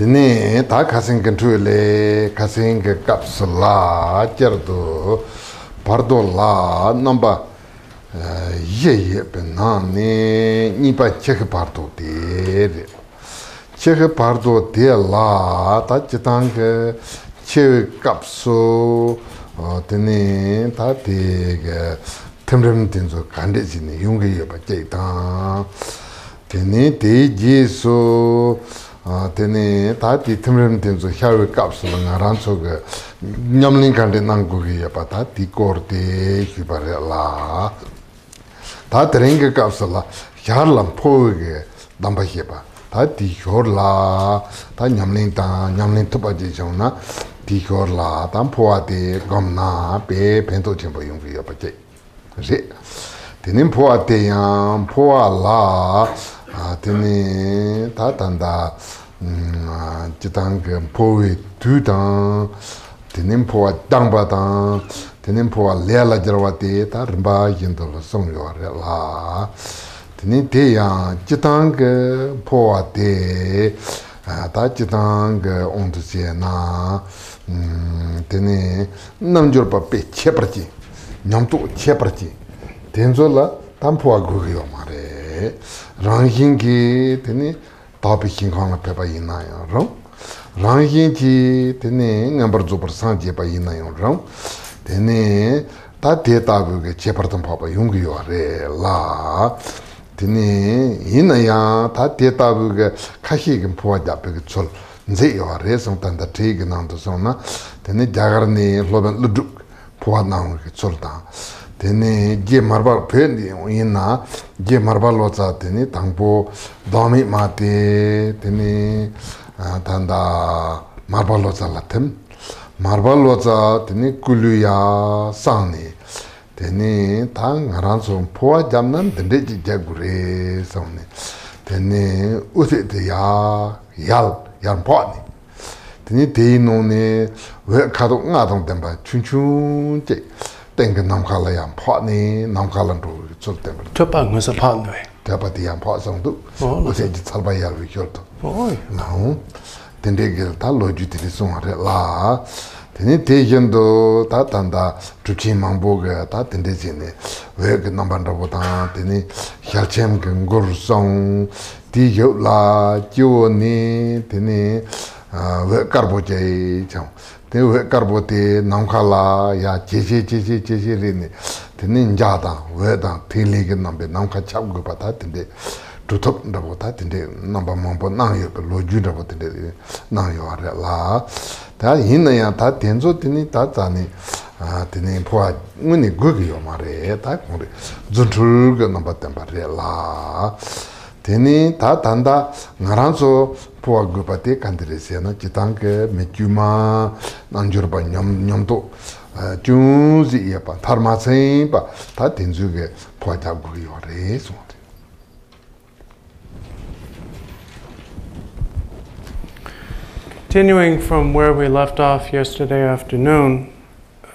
tene ta kasin kintru le kasin ke kapsu la kyardu pardo la namba ye ye pe nani nipa chekhe pardo de re. Chekhe pardo de la ta chitang ke che kapsu tene ta te ke temrem tenzo kande zine yunga ye pa chek tang tene te je so teni taa ti timrim tenzu xiawe kapsula nga rancho ge nyamling kante nangu ge yapa taa ti kor te xibare la taa terengi kapsula xiar lam powe ge damba xeba taa ti xior la taa nyamling taa nyamling tupa je xiong na ti xior la taa powa te gom na pe pento chenpo yung ge yapa che re teni powa te yang powa la teni tā tāndā jitāng kā pōwī tū tāng, teni pōwā dāngbā tāng, teni pōwā lēlā jirwā tē tā rīmbā yindu lō sōng yuwa rē lā. Teni tē yāng jitāng kā pōwā tē, tā jitāng kā ondu sē nā, teni nam jor pa pē chē par jī, nyam tū chē par jī, teni zō lā tāng pōwā gu kī yō mā rē. rāngīng kī tēne tāpi kīng kāngla pēpā yīnā yā rāng rāngīng kī tēne ngāmbar dzūpar sāng jēpā yīnā yā rāng tēne tā tē tāpi kī chepar tāng pāpa yōng kī yō rē lā. Tēne yīnā yā tā tē tāpi kī kāxī kī pōwa jāpi kī tsol nzē yuwa rē sāng tānda tē kī nāng tō sāng na. Tēne jāgar nē lōban lūdhūk pōwa nāng kī tsol tāng teni ge marbar pyo ina ge marbar loza teni tangpo domi mati teni tanda marbar loza latim marbar loza teni kulu ya sangni teni tang ngaransu powa jamnan dende ji jagure sangni teni uti te ya yal yal powa ni. Teni teyi noni we kado nga tong tenpa chun chun chek 땡게 남칼라 양 파니 남칼란도 줄 때면 Tupa ngusa paanwe. 대바디 양 파성도 어제 이제 살바야 위결도 Oi. 나오 덴데게 다 로지들이 송하래 라 데니 대견도 다 단다 주치 망보게 다 덴데지네 왜그 남반다보다 데니 혈챔 근고르송 디요라 지오니 데니 아왜 까르보제 참 te we karpo te namkhala ya cheche cheche cheche rini tene njaa tang, we tang, tili ki nambe namkha chab gupa ta tende. Tutup rabo ta tende namba mambo nang yo pe loju rabo tende nang yo re la. Ta hina ya ta tenzo tene ta zani tene puwa nguni gugi yo ma re ta kong re zuntul ka namba tenpa re la. teni ta tanda ngaranso puwa gupa te kandire se na jitang ke me kyuma nanjurpa nyamdo junzi iya pa tharma tsen pa ta tenzu ke puwa jab gugi yo re so Continuing from where we left off yesterday afternoon,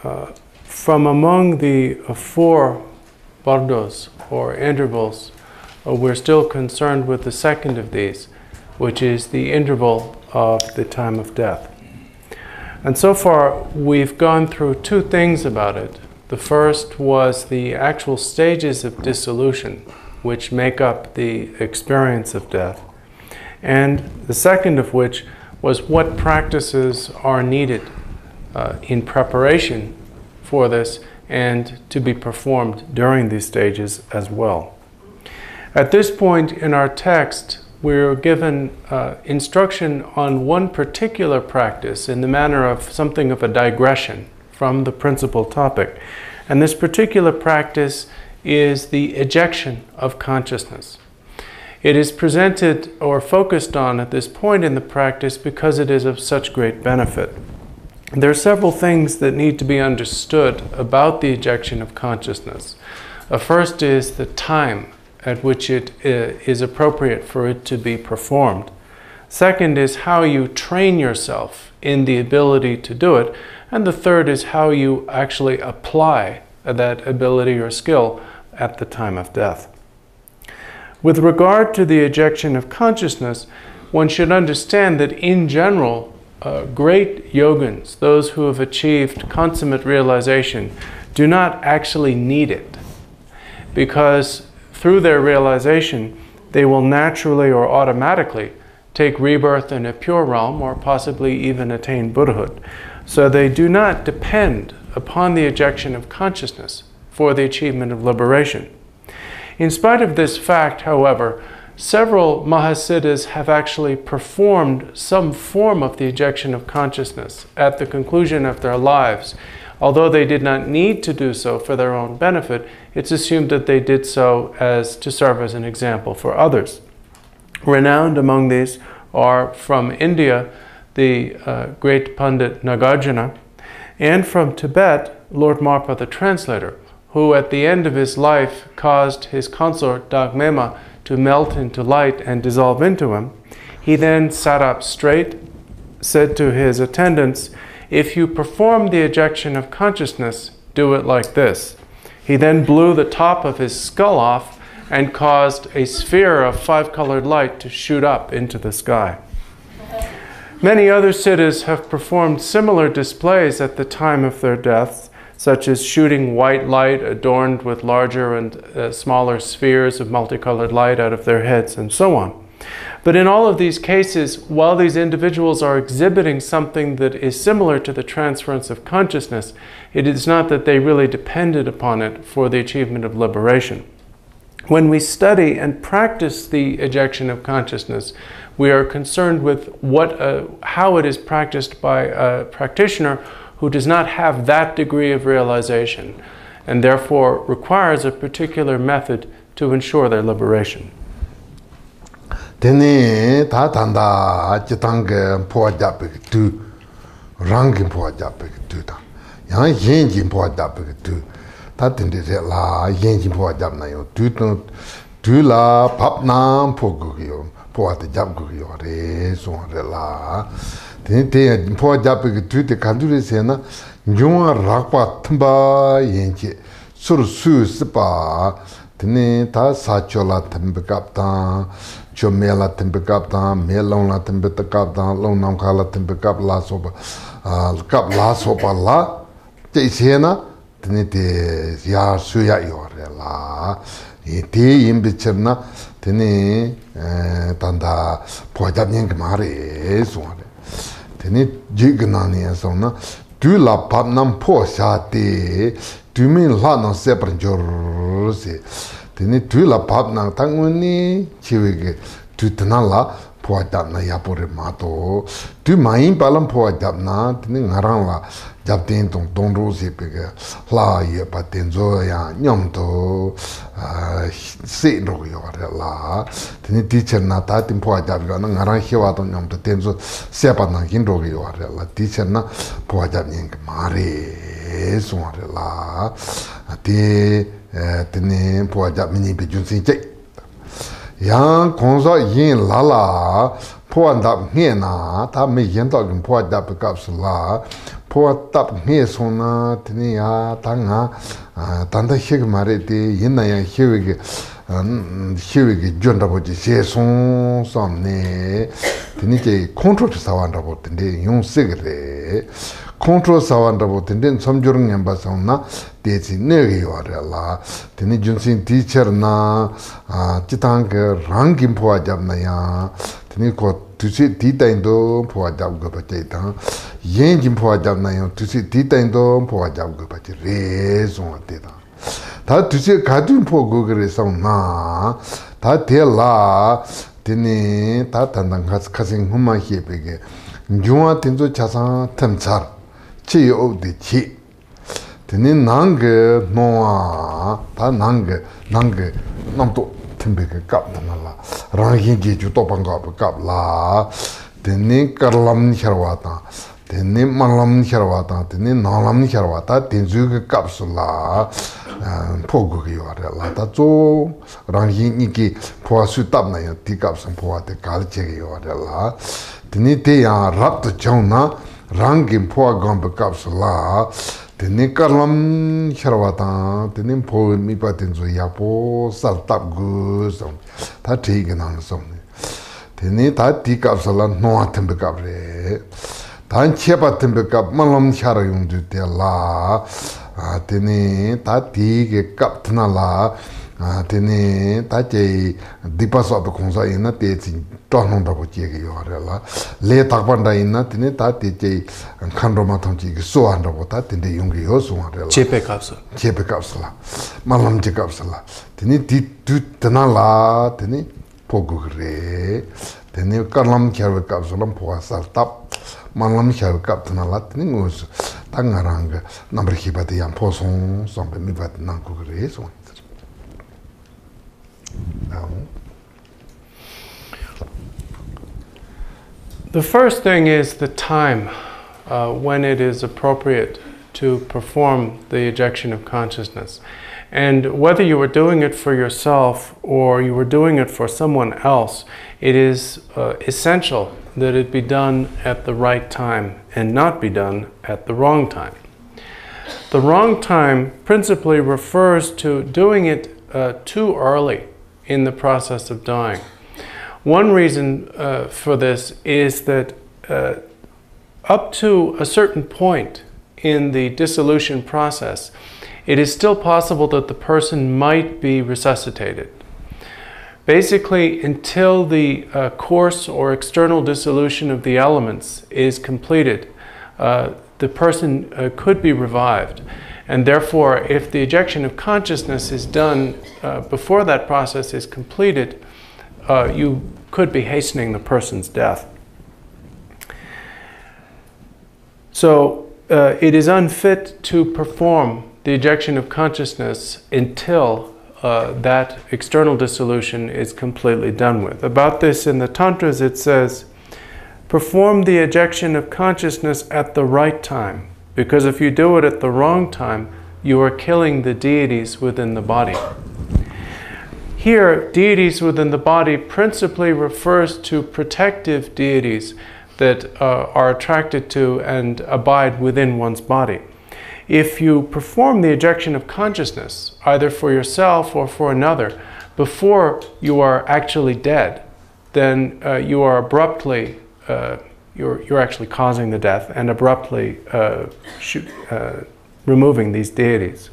uh, from among the uh, four bardos or intervals we're still concerned with the second of these, which is the interval of the time of death. And so far, we've gone through two things about it. The first was the actual stages of dissolution, which make up the experience of death. And the second of which was what practices are needed uh, in preparation for this and to be performed during these stages as well. At this point in our text, we're given uh, instruction on one particular practice in the manner of something of a digression from the principal topic. And this particular practice is the ejection of consciousness. It is presented or focused on at this point in the practice because it is of such great benefit. There are several things that need to be understood about the ejection of consciousness. Uh, first is the time at which it uh, is appropriate for it to be performed. Second is how you train yourself in the ability to do it. And the third is how you actually apply that ability or skill at the time of death. With regard to the ejection of consciousness, one should understand that in general, uh, great yogins, those who have achieved consummate realization, do not actually need it. Because through their realization, they will naturally or automatically take rebirth in a pure realm or possibly even attain Buddhahood. So they do not depend upon the ejection of consciousness for the achievement of liberation. In spite of this fact, however, several Mahasiddhas have actually performed some form of the ejection of consciousness at the conclusion of their lives. Although they did not need to do so for their own benefit, it's assumed that they did so as to serve as an example for others. Renowned among these are from India, the uh, great Pandit Nagarjuna, and from Tibet, Lord Marpa the translator, who at the end of his life caused his consort Dagmema to melt into light and dissolve into him. He then sat up straight, said to his attendants, If you perform the ejection of consciousness, do it like this. He then blew the top of his skull off and caused a sphere of five colored light to shoot up into the sky. Many other siddhas have performed similar displays at the time of their deaths, such as shooting white light adorned with larger and uh, smaller spheres of multicolored light out of their heads, and so on. But in all of these cases, while these individuals are exhibiting something that is similar to the transference of consciousness, it is not that they really depended upon it for the achievement of liberation. When we study and practice the ejection of consciousness, we are concerned with what, uh, how it is practiced by a practitioner who does not have that degree of realization and therefore requires a particular method to ensure their liberation. teni tā tāndā āchī tāṅgā pōhā jāpī kī tū, rāṅgī pōhā jāpī kī tū tā, yāng yēn jī pōhā jāpī kī tū, tā tēndē rē lā yēn jī pōhā jāpī nā yō, tū tō, tū lā pāp nā pō gu kī yō, pōhā tā jāp gu kī yō rē, sō rē lā, teni tē pōhā jāpī kī tū tē kāntū rē sē na, nyōngā rākpa tēmbā yēn jī, sūr sū sī pā, teni tā sā chō lā tēmbā kāp tāng, cho me la tim pe kap ta me long la tim pe ta kap ta long nam kha la tim pe kap la so pa kap la so pa la te se na tene te ya su ya yo re la. E te yin bi chen na tene tan da po ja nyen ge ma re so re. Tene ji ge na ni so na tu la pa nam po sha te tu me la na se par jor se. teni tui la pap nang tang nguni chiwe ge tui tena la puwa jab na ya yapo re mato tui mayin palam puwa jab na teni nga rang la jab ten tong tong ro se pe ge la ye pa ten zo ya nyam to. Se ro yo re la. Teni ti chen na ta ten puwa jab yo na ngarang he wa to nyam to ten zo se pa nang kin ro yo re la. Ti chen na puwa jab nyen ge ma re so re la. Ti tene puwa jab mini pe junsin chek. Yang gongsa yin la la puwa dap nge na, ta me yin to kin puwa dap kapsu la, puwa dap nge so na, tene ya ta nga tanda hik ma re te yin na ya hiwi ge hiwi ge jun rabo je she son som ne, tene ke kontro kontrol sawan rabo tene yung sik re. kontro sawan rabo tene samjur ngen ba song na 대지 내게 와라 되니 준신 티처나 아 지탕게 랑김 포아 잡나야 되니 고 두시 디타인도 포아 잡고 버테다 옌김 포아 잡나요 두시 디타인도 포아 잡고 버테 레존 되다 다 두시 가든 포고 그래서 나다 될라 되니 다 단단 가스 가생 흠마히에 베게 중화 된조 자산 탐차 chi yo de chi. Teni nang ge nongwa ta nang ge nang ge nam to tenpe ge kap nana la. Rang yin ge ju topang kap kap la. Teni karlam ni kharwa ta. Teni malam ni kharwa ta. Teni nanglam ni kharwa ta. Tenzu ge kap su la. Po gu ge yo re la ta. Zo rang yin ni ge po su tap na ya ti kap san po wa te kal che ge yo re la. Teni te ya rap to chong na rāngi pōwa gāmbi kāpsi lā, tēne kārlam xarwa tāng, tēne pōwa mīpa tēnzu yāpo sār tāp gu sōng, tā tēgi nāng sōng. Tēne tā tī kāpsi lā nōwa tēmbi kāp rē, tā xepa tēmbi kāp mālam xara yung tē lā, tēne tā tī kāp tēna lā, tene ta che dipa swabu khonsa ina te chi tawnon dabu che ge yo re la le takpan da ina tene ta te che khandro ma thong chi ge so an dabu ta tene yung ge yo so re la chepe kaps chepe kaps la malam che kaps la tene di tu tena la tene pogu re tene karlam khyarwe kaps lam poga sar tap malam khyarwe kap tena la tene ngo so ta nga rang nambar khiba de yam po song song be mi bat nang ku re so The first thing is the time uh, when it is appropriate to perform the ejection of consciousness. And whether you were doing it for yourself or you were doing it for someone else, it is uh, essential that it be done at the right time and not be done at the wrong time. The wrong time principally refers to doing it uh, too early in the process of dying. One reason uh, for this is that uh, up to a certain point in the dissolution process, it is still possible that the person might be resuscitated. Basically, until the uh, coarse or external dissolution of the elements is completed, uh, the person uh, could be revived. And therefore, if the ejection of consciousness is done uh, before that process is completed, uh, you could be hastening the person's death. So, uh, it is unfit to perform the ejection of consciousness until uh, that external dissolution is completely done with. About this in the Tantras, it says, perform the ejection of consciousness at the right time, because if you do it at the wrong time, you are killing the deities within the body. Here, deities within the body principally refers to protective deities that uh, are attracted to and abide within one's body. If you perform the ejection of consciousness, either for yourself or for another, before you are actually dead, then uh, you are abruptly, uh, you're, you're actually causing the death and abruptly uh, shoot, uh, removing these deities.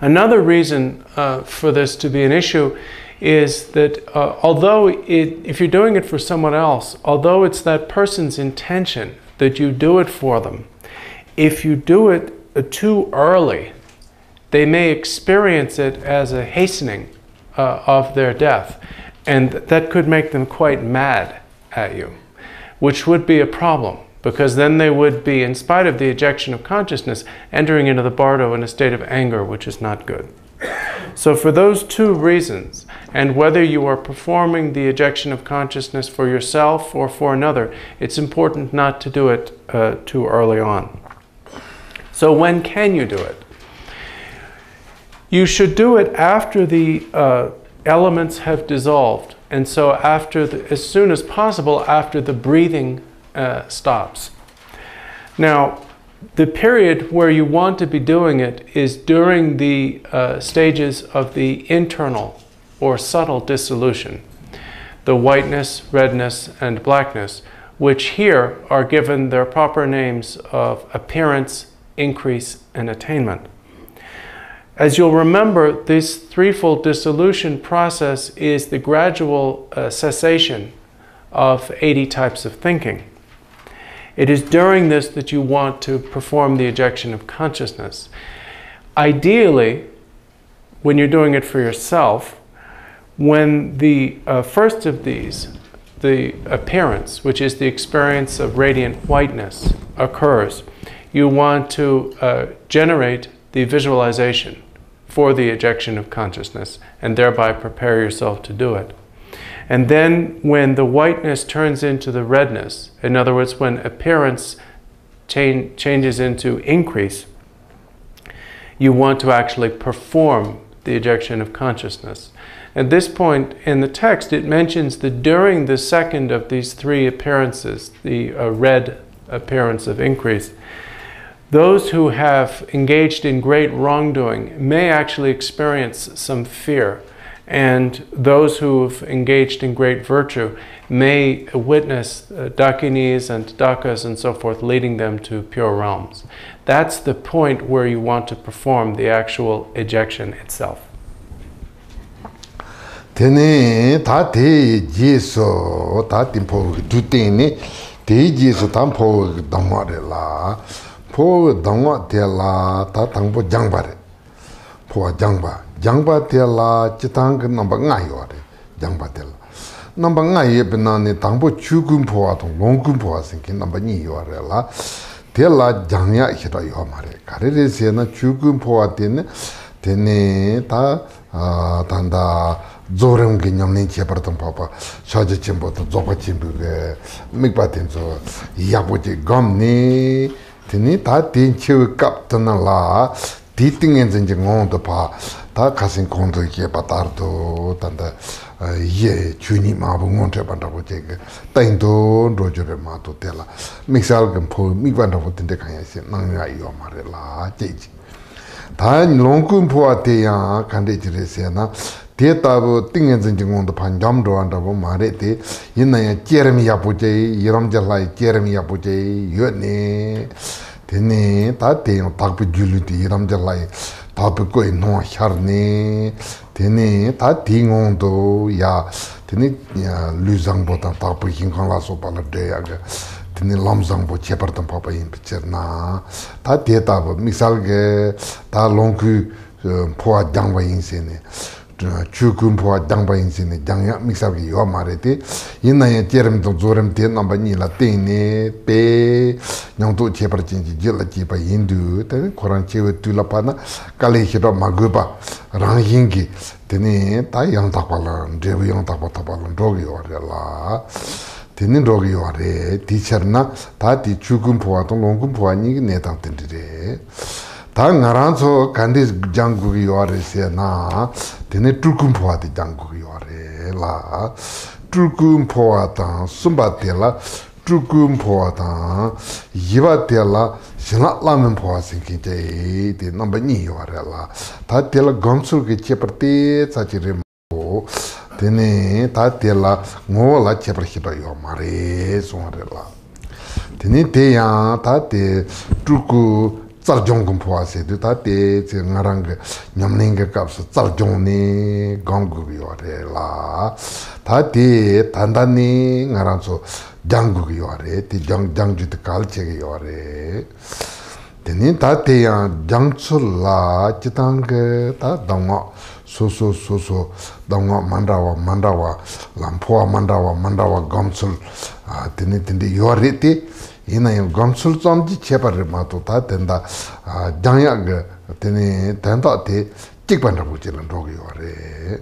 Another reason uh, for this to be an issue is that uh, although it, if you're doing it for someone else, although it's that person's intention that you do it for them, if you do it uh, too early, they may experience it as a hastening uh, of their death, and that could make them quite mad at you, which would be a problem because then they would be, in spite of the ejection of consciousness, entering into the bardo in a state of anger, which is not good. So, for those two reasons, and whether you are performing the ejection of consciousness for yourself or for another, it's important not to do it uh, too early on. So, when can you do it? You should do it after the uh, elements have dissolved, and so after the, as soon as possible after the breathing uh, stops. Now, the period where you want to be doing it is during the uh, stages of the internal or subtle dissolution, the whiteness, redness, and blackness, which here are given their proper names of appearance, increase, and attainment. As you'll remember, this threefold dissolution process is the gradual uh, cessation of 80 types of thinking. It is during this that you want to perform the ejection of consciousness. Ideally, when you're doing it for yourself, when the uh, first of these, the appearance, which is the experience of radiant whiteness, occurs, you want to uh, generate the visualization for the ejection of consciousness and thereby prepare yourself to do it. And then when the whiteness turns into the redness, in other words, when appearance change, changes into increase, you want to actually perform the ejection of consciousness. At this point in the text, it mentions that during the second of these three appearances, the uh, red appearance of increase, those who have engaged in great wrongdoing may actually experience some fear And those who have engaged in great virtue may witness uh, Dakinis and Dakas and so forth, leading them to pure realms. That's the point where you want to perform the actual ejection itself. Tene ta te jeso ta timpo du tene te jeso ta po dangwa re la po dangwa te la ta tangpo jangba re po jangba jangba te la chitang namba nga yo re jangba te la namba nga ye pe na ne tangpo chu gun po wa tong long gun po wa sin ki namba ni yo re la te la jangya hira yo ma re kare re se na chu gun po wa tene tene ta 아 단다 조령 개념님 제버던 봐봐 사제 침보도 조바 침부게 mikpatenzo yaboje gamni tini 다 ten chewe kap tana la di tingen zinji ngon to pa ta kasin kondro kye patar to tanda eh, ye chuni mabu ngon tre panda po cheke tain to rojo re ma to tela miksal kan po mikwa nda po tinte kanya se nang ya iyo ma re la chechi ta nilong kun po a te yang kante jire se na tē tābu tīngi zīngi ngōndu pāñjām rōwa rābu mā rē tē yinā ya kērami yāpu chayi, yiram jalāi kērami yāpu chayi, yō nē tē nē tā tē yō tākpi jūlu tē yiram jalāi tāpi koi nō xār nē tē nē tā tē ngōndu yā tē nē lū zāngbō tā tākpi xīngkhāng lā sō pāla dē yā gā tē nē lām zāngbō chēpar tā pāpa yīn pī chēr nā tā tē tābu mīsāl gā tā lōng kū pōwa jāngwa yīn sē nē chu kumpua dangpa insi ne dangya miksabki yuwa maare te ina ya tiarim tong zorim te namba nila teni pe nyang to chepar chenchi jela chepa hindu teni koran chewe tula pa na kali hiro ma gupa rang hingi teni ta yang takpa lan, drebu yang takpa takpa lan rogi yuwa re la teni rogi yuwa re ti char na ta ti chu kumpua tong long kumpua nyingi ne tang teni re. 다 나란소 간디 장국이 요아레세 나. 데네 툴쿰포아디 장국이 요아레 라. 툴쿰포아다 숨바텔라. 툴쿰포아다 이바텔라. 신라라멘 포아싱기데 데 넘바니 요아레라. 다 텔라 검술게 제퍼티 사치레 데네 다 텔라 고라 제퍼히도 요마레 송아레라. 데네 데야 다데 툴쿠 tsar jong kum puwa se tu ta te tse nga rang nyam linga kap su tsar jong ni gong gu yo re la ta te tanda ni nga rang su jang gu yo re te jang jang ju te kal che yo re Tene ta te yang jang tsu la chitang ta dangwa su su su su dongo mandawa mandawa lampuwa mandawa mandawa gom tene tende teni yo re te 이나요 감술 좀지 제발 마도 다 된다 아 장약 되네 된다 대 찍반다고 지는 로기 와래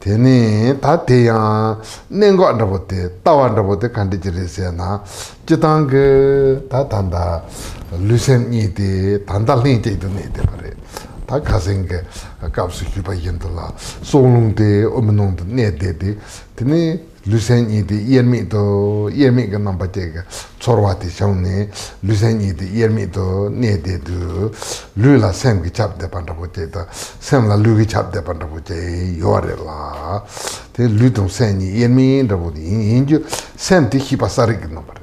되네 다 대야 낸거 안다 보대 따와 안다 보대 간디지레세나 지당 그다 단다 루센이데 단달린데 되네데 바래 다 가생 게 갑수 기바 연들라 소롱데 오므농데 네데데 되네 lusenyi di yermi to, yermi ka namba teka tsorwa ti shawni, lusenyi di yermi to ne de du, lu la sem ki chab de panda poche ta, sem la lu ki chab de panda poche yore la, te lu tong senyi yermi rabu di, inju sem ti hipa sari ki namba re,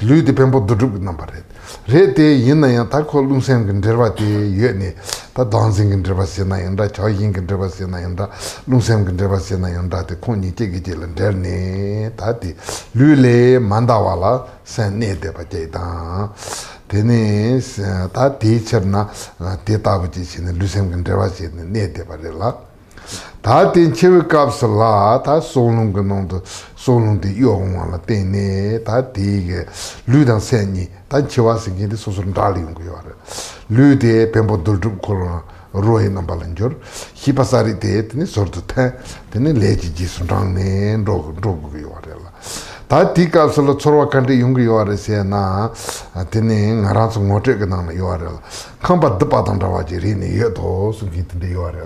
lu di pempo dudru ki namba re, re te yin na yang ta ko lung sem gen derwa te yue ne ta dan zing gen derwa se na yang da cha yin gen derwa se na yang da lung sem gen derwa se na yang da te kon ni te ge te len der ne ta ti lü le man da wa la sen ne de pa te da. Te ne ta ti cher na te ta bu ji ne lung sem gen derwa se ne de pa re la. 다 땡체의 값을 다 쏘는 거 농도 쏘는 데 요원을 때네. 다 되게 류단 생이 다 지와서 기도 소소는 달리는 거요 류데 뱀보들 좀 걸어 로에 넘발은 줄. 히바사리 데트니 소르트테 데네 레지지 순당네 로 로고요 와라 다 디값을 서로 간데 용기 요아레세나. 데네 나라서 못해 그나 요아라 컴바 드바던 다와지리니 예도 숨기던데 요아라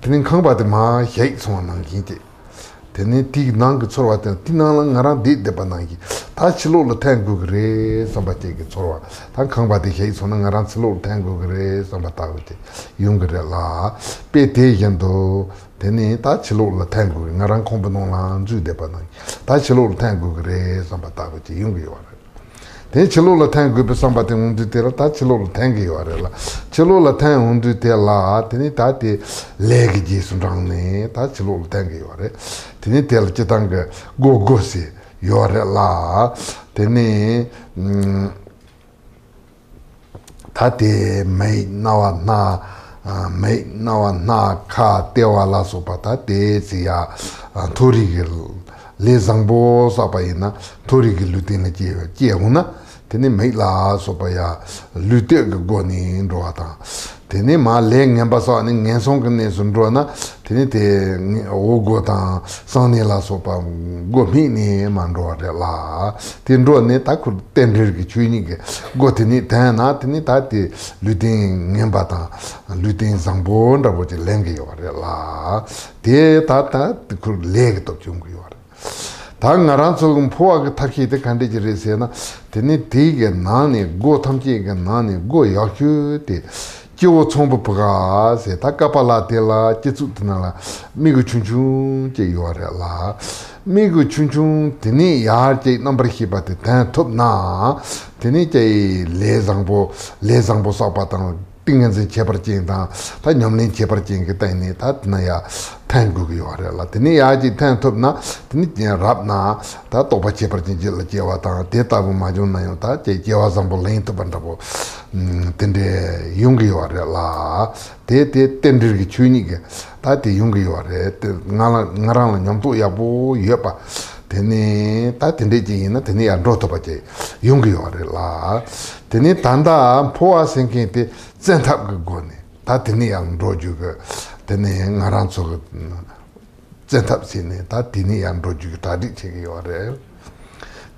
teni kāngbāti mā yāi tsōngwa nāngi iti teni tī nāngi tsōrwa teni tī nāngi ngā rāng dī dēpa nāngi tā chilo lo tēng gu gārē sāmbā tē ki tsōrwa tā kāngbāti yāi tsōna ngā rāng chilo lo tēng gu gārē sāmbā tā gu tē yung gārē lā pē tē yendo teni tā chilo lo tēng gu ngā rāng kōmba nōng lāng zū dēpa nāngi tā chilo lo tēng gu gārē sāmbā tā gu tē yung gārē wā Tē chilo la tāng gupi sāmbā tē hundu tē rā, tā chilo la tāng kī wā rē la. Chilo la tāng hundu tē lā, tēne tā tē lē kī jī sūn rāng nē, tā chilo la tāng kī wā rē. Tēne tē la chī tāng kā gō gō sī yō rē lā, tēne tā tē mē nā wā nā, mē nā wā nā kā tē wā lā sō pā, tā tē sī yā tō rī kī le zangbo sapa ina tori ki lute na jie huna teni mei la sopa ya lute ka go ni nruwa tang teni ma le ngenpa sawa ni ngen song ka ne sun nruwa na teni te o go tang sang ni la sopa go mi ni ma nruwa re la ten nruwa ne ta kur ten rir ki chui ni ke go teni ten na teni ta te lute ngenpa tang lute zangbo ndrabo je lengi yo re la te ta ta kur le ki tok chung yo 다 나란 속은 포하게 타키 때 간데지레세나 되니 되게 나니 고 탐지게 나니 고 야큐 때 jiwo chongpo paka se, ta kapa la te la, jitsu tina la, migu chung chung je yuwa re la. Migu chung chung tini yaar je nambar xipa te ten top na, tini je le zangpo, le zangpo sa pa tang, tingan zin chebar jing tang, ta nyamlin chebar jing ke tani, ta tina ya 띵엔진 제버진다 다 냠린 제버진 게 때문에 다 나야 탱국이 와라 드니 야지 탱톱나 드니 랍나 다 도바 제버진 질 제와다 데이터부 마존나요 다 제제와 잠보 랭트 반다고 음 근데 용기 와라 데데 텐드르기 주니게 다데 용기 와라 나라 나라 냠도 야보 예바 teni ta tende ji ina teni ya roto pa je yungi yore la. Teni tanda poa senkin te zan tab ka go ne ta tini yang ro ju ka tini nga ran so ka zan tab si ne ta tini yang ro ju ka ta dik che ki yo re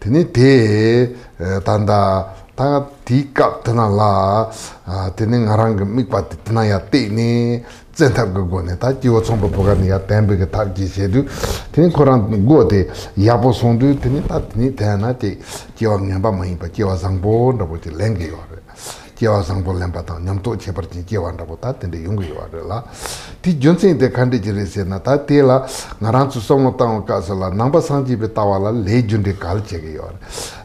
tini te tanda ta ti kap tina la tini nga ran ka mikpa ti tina ya te ne zan tab ka go ne ta jiwa tsompa poka ne ya tenpe ka tab ki she du tini koran go te yapo song du tini ta tini tena te jiwa nyamba mahi pa jiwa zangpo nda po ti lenge yo re kiawa sangpo lempa tang nyamto chebar chin kiawa nrapo ta tende yungu yuwa re la. Ti junsen de khande jire se na ta te la ngaran su songo tango ka so la nangpa sangji pe tawa la le junde kal chege yuwa re.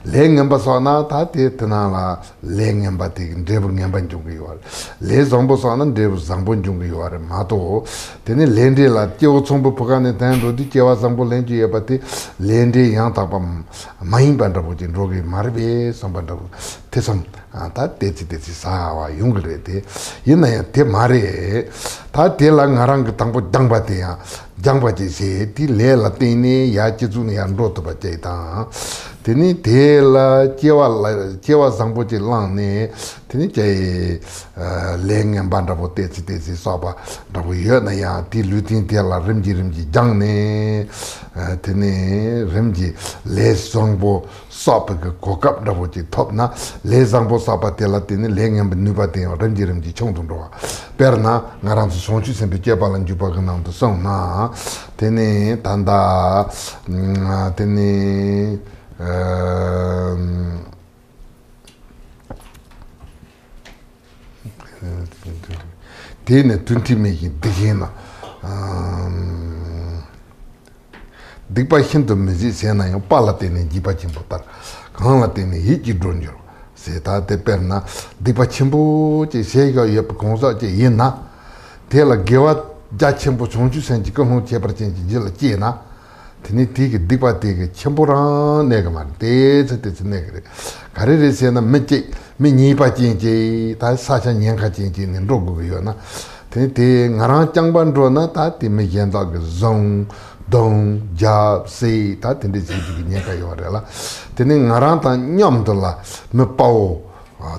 Le ngenpa so na ta te tena la le ngenpa te ndrebu ngenpa njungu yuwa re. Le zangpo so na ndrebu zangpo njungu yuwa re ma to. Tene lende la kiawa tsongpo poka ne ten ro di kiawa sangpo lenju ye pa te lende yang takpa mayin pa nrapo chin roge marbe sangpa nrapo te som ta te chi te chi sāwa yungu rē te, yinā ya te mā rē, tā te la ngā rāng tāngpo dāngpa te ya, 장바 제세 디레라 테니 야치주니 안로토 바제다 테니 데라 제와 제와 상보지 랑네 테니 제 랭엔 반다보 테치 테치 사바 다보 여나야 디 루틴 데라 림지 림지 장네 테니 림지 레송보 사바 그 고갑 다보지 톱나 레상보 사바 데라 테니 랭엔 누바 데 림지 림지 총동도 베르나 나랑스 송추 셈비 제발은 주바가 나온다 송나 Eh, na eh, teni tanda teni teni tunti meki digi na. Dikpa hindu mezi sena yo pala teni jipa chimbo tar. Kaanla teni hiki dronjiro se taa te per na dikpa chimbo che sega yepa gongsa che yin na. Tela gewa ja chenpo chonchu sanji kanglong chebar chenji jila chi na. Teni tiki dikpa tiki chenpo rang nega mara decha decha nega re. Kari re se na me che me nyipa chenji ta sacha nyenka chenji nin rogo goyo na. Teni te ngarang changpan ro na ta ti me yenda ka zong dong ja se ta teni chenji nyenka yo re la. Teni ngarang ta nyam me pao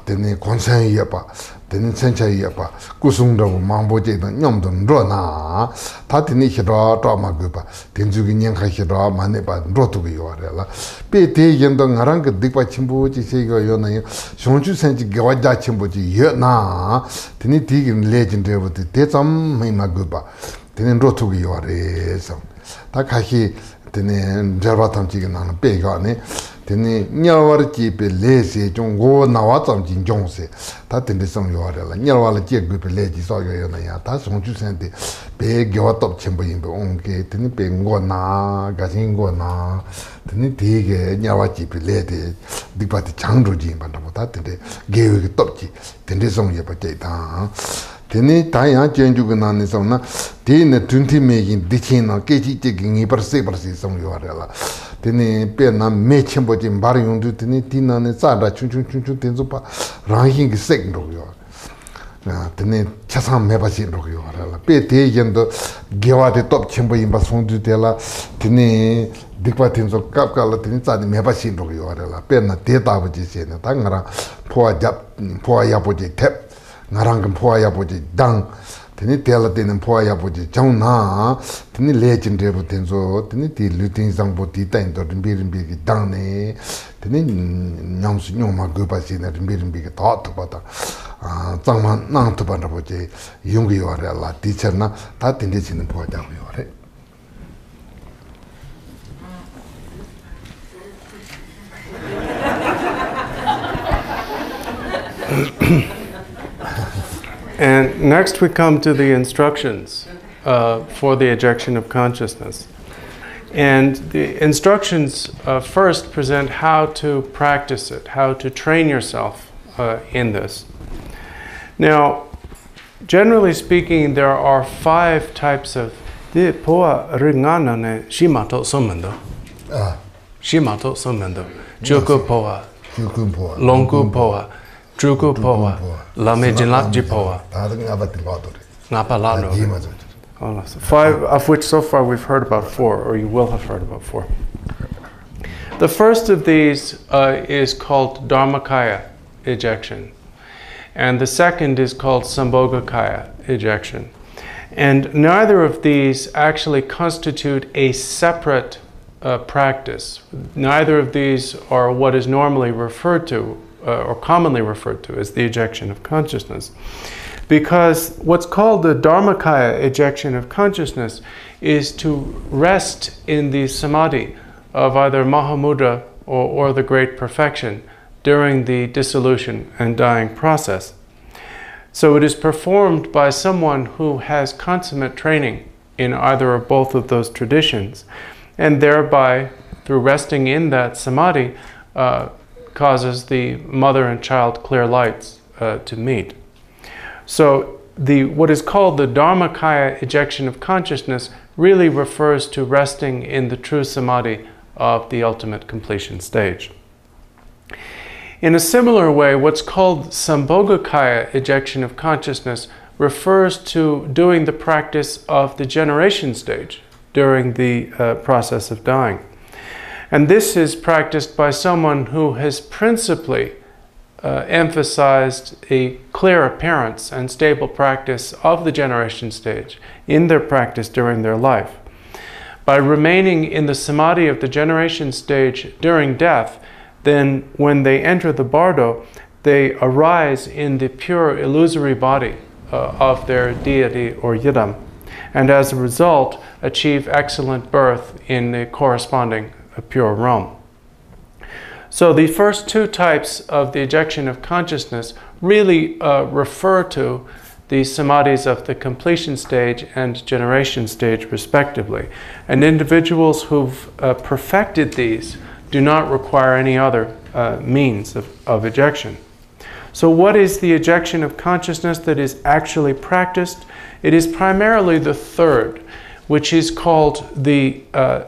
teni konsen ye pa. teni tsencha iya pa kusung rabu mangpo che ito nyamdo nro na. Ta teni hiro to ma gu pa tenzu ki nyanka hiro ma ne pa nro tu gu yuwa re la. Pe te yendo ngarang ka dikpa chimbo chi se yo yo na yo shonchu senchi gawa ja chimbo chi yo na. Teni ti ki le jin rebu te te tsam ma gu pa teni nro tu gu yuwa re sam ta kashi teni jarwa tam chi ki pe ne. teni nyarwar jibe le se chung go nawa tsam jing chung se. Ta tenpe sam yuwa re la. Nyarwar la jie gupe le ji sa yuwa yo na ya. Ta song chu sen de pe gyawa top chenpo yinpe onke teni pe ngo na gashin ngo na. Teni te ge nyarwar jibe le de dikpa te chang ru jing pan tamo ta teni ge yu ge top ji tenpe sam yuwa jay ta teni ta yang jen ju na ni sam na te ne tunti me yin dikhin na ke chi je ge ngi par se par se sam yuwa re la. tene pe na me chenpo chi mbari yungdu tene ti na ne tsa ra chung chung chung chung tenzo pa ranghin ki sek nrogyo tene chasang meba chi nrogyo pe te yendo gewa te top chenpo yinpa songdu te la tene dikwa tenzo kap ka la tene tsa ne meba chi nrogyo pe na te tabo chi che ne ta nga ra pua yapo chi tep. Nga rang pua yapo chi dang. teni tela teni poa yabu chi chao naa teni le chin trebu tenzo teni ti lu ten zangpo ti tayin to rinpi rinpi ki dang ne teni nyamsu nyoma gopa si na rinpi rinpi ki taa tupa ta zangma nang tupa rabu chi yungi yuwa re la ti char na taa teni chini poa yabu yuwa re Mm-hmm. And next we come to the instructions uh, for the ejection of consciousness. And the instructions uh, first present how to practice it, how to train yourself uh, in this. Now, generally speaking, there are five types of. Di poa ringana ne shimato somendo. ah Shimato somendo. Juku poa, yu kun po wa longu poa, druku poa, lame jinlakji poa, ta da nga ba ti lo do re ngapa lado. ji ma zo so Five, of which so far we've heard about four, or you will have heard about four. The first of these uh, is called Dharmakaya ejection, and the second is called Sambhogakaya ejection. And neither of these actually constitute a separate uh, practice. Neither of these are what is normally referred to, uh, or commonly referred to, as the ejection of consciousness. Because what's called the Dharmakaya ejection of consciousness is to rest in the samadhi of either Mahamudra or, or the great perfection during the dissolution and dying process. So it is performed by someone who has consummate training in either or both of those traditions, and thereby, through resting in that samadhi, uh, causes the mother and child clear lights uh, to meet. So the what is called the Dharmakaya ejection of consciousness really refers to resting in the true samadhi of the ultimate completion stage. In a similar way, what's called Sambhogakaya ejection of consciousness refers to doing the practice of the generation stage during the uh, process of dying. And this is practiced by someone who has principally uh, emphasized a clear appearance and stable practice of the generation stage in their practice during their life. By remaining in the samadhi of the generation stage during death, then when they enter the bardo, they arise in the pure illusory body uh, of their deity or yidam, and as a result, achieve excellent birth in the corresponding pure realm. So the first two types of the ejection of consciousness really uh, refer to the samadhis of the completion stage and generation stage, respectively. And individuals who've uh, perfected these do not require any other uh, means of, of ejection. So, what is the ejection of consciousness that is actually practiced? It is primarily the third, which is called the uh,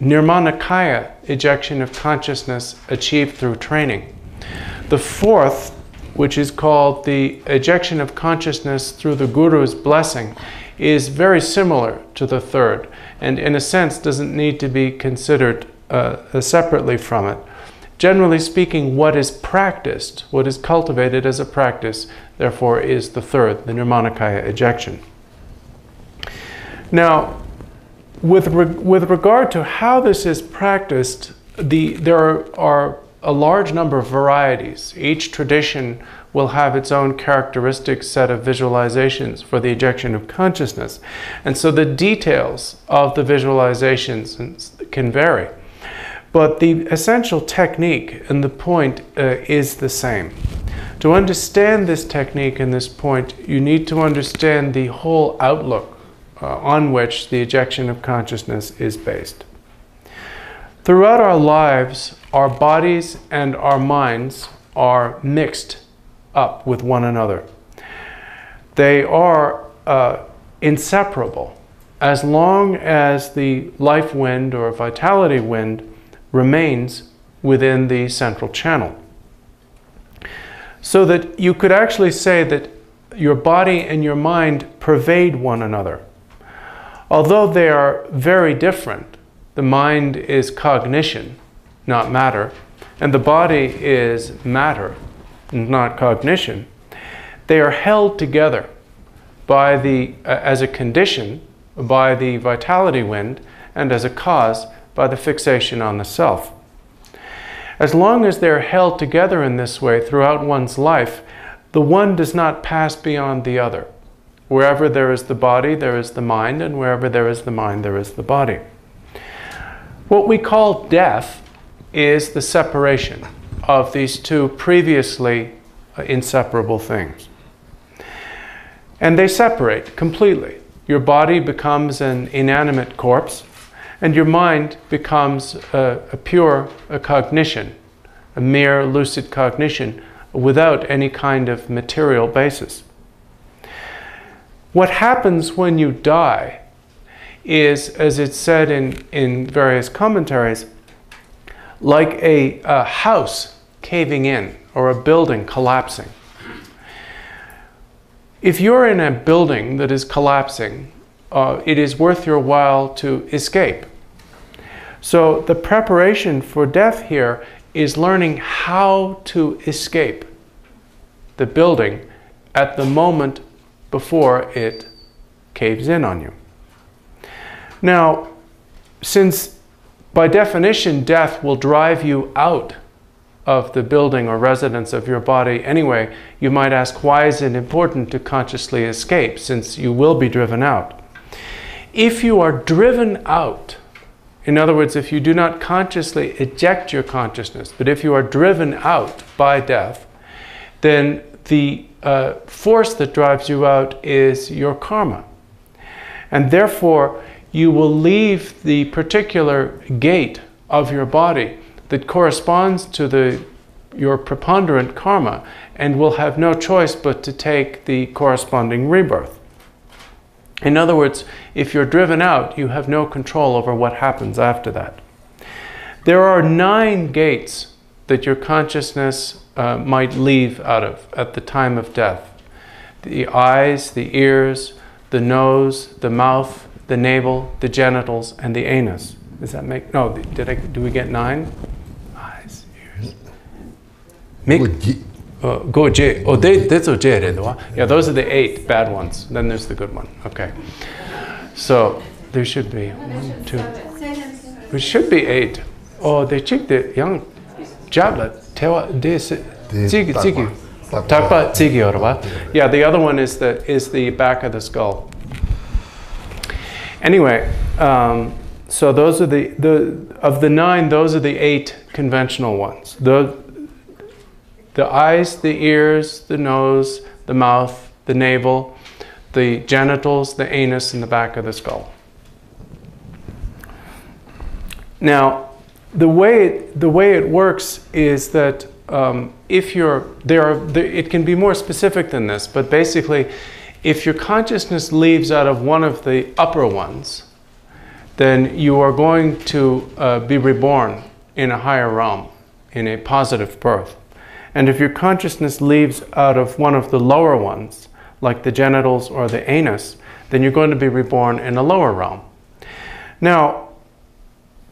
Nirmanakaya ejection of consciousness achieved through training. The fourth, which is called the ejection of consciousness through the Guru's blessing, is very similar to the third, and in a sense doesn't need to be considered uh, separately from it. Generally speaking, what is practiced, what is cultivated as a practice, therefore, is the third, the Nirmanakaya ejection. Now, with, re- with regard to how this is practiced, the, there are, a large number of varieties. Each tradition will have its own characteristic set of visualizations for the ejection of consciousness. And so the details of the visualizations can vary. But the essential technique and the point uh, is the same. To understand this technique and this point, you need to understand the whole outlook uh, on which the ejection of consciousness is based. Throughout our lives, our bodies and our minds are mixed up with one another. They are uh, inseparable as long as the life wind or vitality wind remains within the central channel. So that you could actually say that your body and your mind pervade one another. Although they are very different, the mind is cognition, not matter, and the body is matter, not cognition. They are held together by the, uh, as a condition by the vitality wind and as a cause by the fixation on the self. As long as they're held together in this way throughout one's life, the one does not pass beyond the other. Wherever there is the body, there is the mind, and wherever there is the mind, there is the body. What we call death is the separation of these two previously uh, inseparable things. And they separate completely. Your body becomes an inanimate corpse, and your mind becomes a, a pure a cognition, a mere lucid cognition without any kind of material basis. What happens when you die is, as it's said in, in various commentaries, like a, a house caving in or a building collapsing. If you're in a building that is collapsing, uh, it is worth your while to escape. So the preparation for death here is learning how to escape the building at the moment before it caves in on you. Now, since by definition death will drive you out of the building or residence of your body anyway, you might ask why is it important to consciously escape since you will be driven out? If you are driven out, in other words, if you do not consciously eject your consciousness, but if you are driven out by death, then the uh, force that drives you out is your karma. And therefore, you will leave the particular gate of your body that corresponds to the, your preponderant karma and will have no choice but to take the corresponding rebirth. In other words, if you're driven out, you have no control over what happens after that. There are nine gates that your consciousness uh, might leave out of at the time of death the eyes, the ears, the nose, the mouth, the navel, the genitals, and the anus. Does that make no? Did I? Do we get nine? Eyes, ears. Make. Uh, go J. Oh, they, that's a J. Yeah, those are the eight bad ones. Then there's the good one. Okay. So there should be one, two. There should be eight. Oh, they check the young jablet. Tewa zigi. Takpa zigi orba. Yeah, the other one is the is the back of the skull. Anyway, um, so those are the the of the nine. Those are the eight conventional ones. The the eyes, the ears, the nose, the mouth, the navel, the genitals, the anus, and the back of the skull. Now, the way it, the way it works is that um, if you're there are there, it can be more specific than this, but basically, if your consciousness leaves out of one of the upper ones, then you are going to uh, be reborn in a higher realm, in a positive birth. And if your consciousness leaves out of one of the lower ones, like the genitals or the anus, then you're going to be reborn in a lower realm. Now,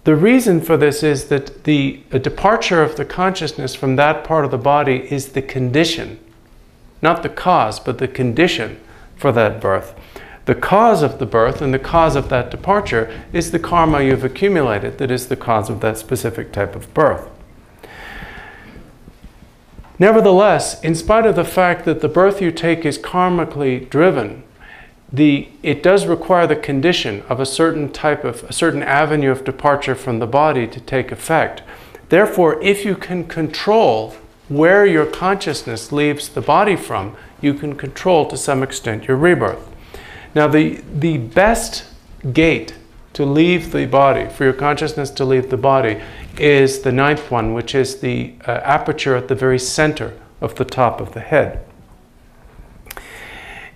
the reason for this is that the departure of the consciousness from that part of the body is the condition, not the cause, but the condition for that birth. The cause of the birth and the cause of that departure is the karma you've accumulated that is the cause of that specific type of birth. Nevertheless, in spite of the fact that the birth you take is karmically driven, the, it does require the condition of a certain type of, a certain avenue of departure from the body to take effect. Therefore, if you can control where your consciousness leaves the body from, you can control to some extent your rebirth. Now, the, the best gate to leave the body, for your consciousness to leave the body, is the ninth one, which is the uh, aperture at the very center of the top of the head.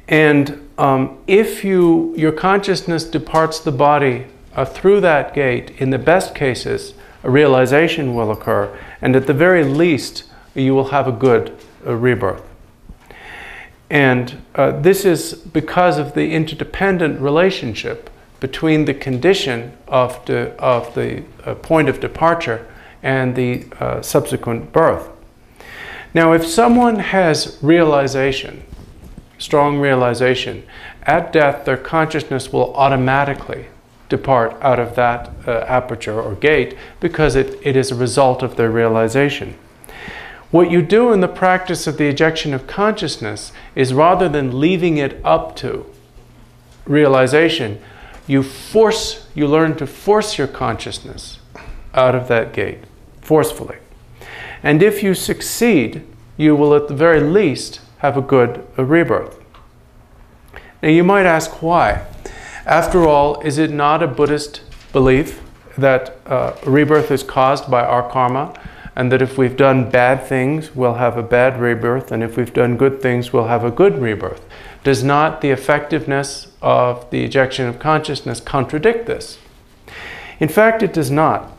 And um, if you, your consciousness departs the body uh, through that gate, in the best cases, a realization will occur, and at the very least, you will have a good uh, rebirth. And uh, this is because of the interdependent relationship between the condition of the, of the uh, point of departure and the uh, subsequent birth. Now, if someone has realization, strong realization, at death their consciousness will automatically depart out of that uh, aperture or gate because it, it is a result of their realization. What you do in the practice of the ejection of consciousness is rather than leaving it up to realization, you force, you learn to force your consciousness out of that gate forcefully. And if you succeed, you will at the very least have a good rebirth. Now you might ask why. After all, is it not a Buddhist belief that uh, rebirth is caused by our karma? and that if we've done bad things, we'll have a bad rebirth, and if we've done good things, we'll have a good rebirth. Does not the effectiveness of the ejection of consciousness contradict this? In fact, it does not.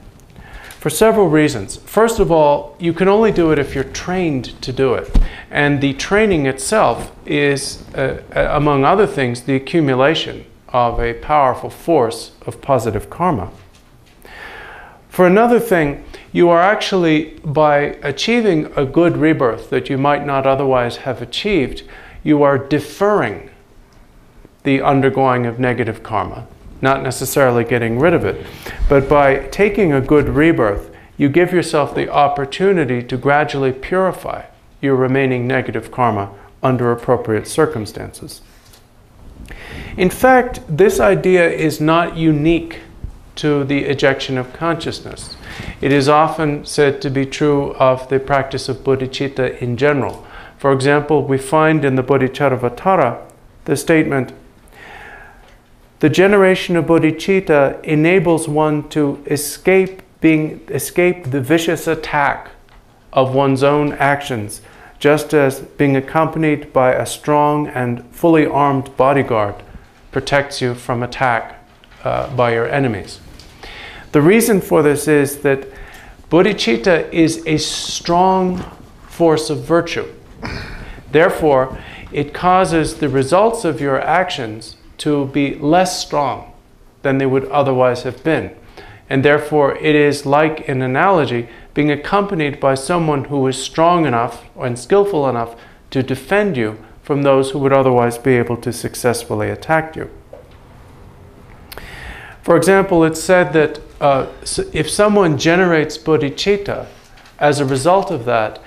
For several reasons. First of all, you can only do it if you're trained to do it. And the training itself is, uh, among other things, the accumulation of a powerful force of positive karma. For another thing, you are actually, by achieving a good rebirth that you might not otherwise have achieved, you are deferring the undergoing of negative karma, not necessarily getting rid of it. But by taking a good rebirth, you give yourself the opportunity to gradually purify your remaining negative karma under appropriate circumstances. In fact, this idea is not unique to the ejection of consciousness. It is often said to be true of the practice of bodhicitta in general. For example, we find in the Bodhicharyavatara the statement the generation of bodhicitta enables one to escape being escape the vicious attack of one's own actions, just as being accompanied by a strong and fully armed bodyguard protects you from attack uh, by your enemies. The reason for this is that bodhicitta is a strong force of virtue. Therefore, it causes the results of your actions to be less strong than they would otherwise have been. And therefore, it is like an analogy being accompanied by someone who is strong enough and skillful enough to defend you from those who would otherwise be able to successfully attack you. For example, it's said that uh, if someone generates bodhicitta, as a result of that,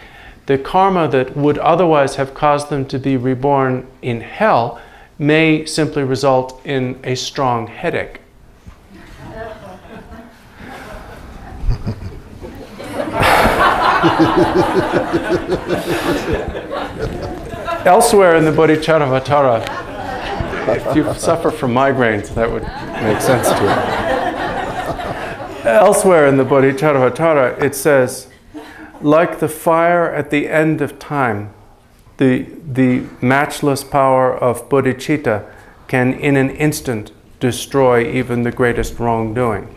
the karma that would otherwise have caused them to be reborn in hell may simply result in a strong headache. Elsewhere in the Bodhicharyavatara, if you suffer from migraines, that would make sense to you. Elsewhere in the Bodhicharyavatara, it says, like the fire at the end of time, the, the matchless power of bodhicitta can in an instant destroy even the greatest wrongdoing.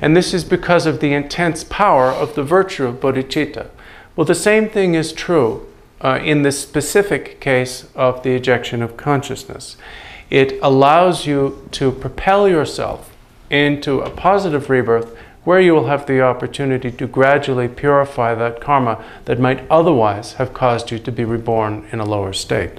And this is because of the intense power of the virtue of bodhicitta. Well, the same thing is true uh, in the specific case of the ejection of consciousness. It allows you to propel yourself into a positive rebirth where you will have the opportunity to gradually purify that karma that might otherwise have caused you to be reborn in a lower state.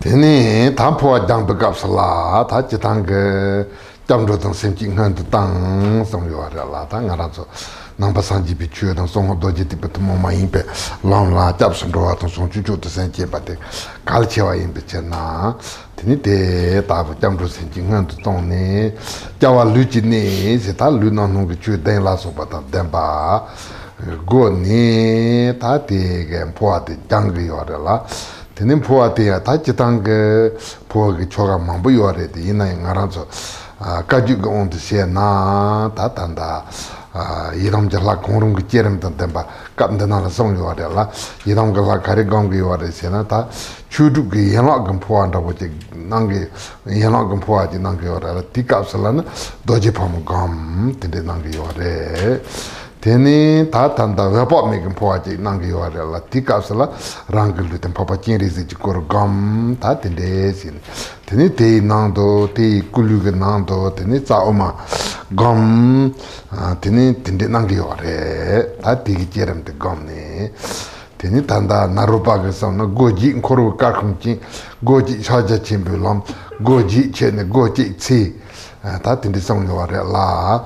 Tene tampo dang be gap sala ta chi tang ge dam ro dang sim jing han dang song yo ra la ta nga ra nāmbā sāngjī pī chūyō tāng sōng hō dōjī tī pī tō mō mā yīng pē lāng lā jāb sōng rō wā tāng sōng chū chū tī sāng jī pā tī kāli chē wā yīng pē chē nā tī nī tē tā pā jāng rō sāng jī ngān tō tōng nē jā wā lū jī nē sē tā lū nā nōng kī chūyō dēng lā sō pā tā dēng pā gō nē tā tē kē pō wā tē jāng kī yō rē lā tī nī pō wā tē yā tā jī tāng kī pō wā kī chō kā māng pū yō rē tē yī nā yī ngā rā tsō kā jū kī ōng tī xē nā tā tā tāndā 이놈 저라 공룡 그 째름 던던바 깜드나라 송요와래라 이놈 그라 가리 공기 요와래세나 다 추두기 연락 좀 포한다 보지 난게 연락 좀 포하지 난게 요라라 티캅슬라나 도지 파무 감 텐데 난게 요와래 teni taa tanda wepa mekin powa chik nangi yuwa re la ti kapsala rangi lu ten papa chenri zi chi kor gam taa tende sin teni tei nangdo, tei kulu ki nangdo, teni tsa oma gam teni tende nangi yuwa re taa tiki cheram te gam ne teni tanda narupa ka samna goji nkoru kakum chi goji shaja chimbi lam goji che ne goji tsi taa tende samgi yuwa re la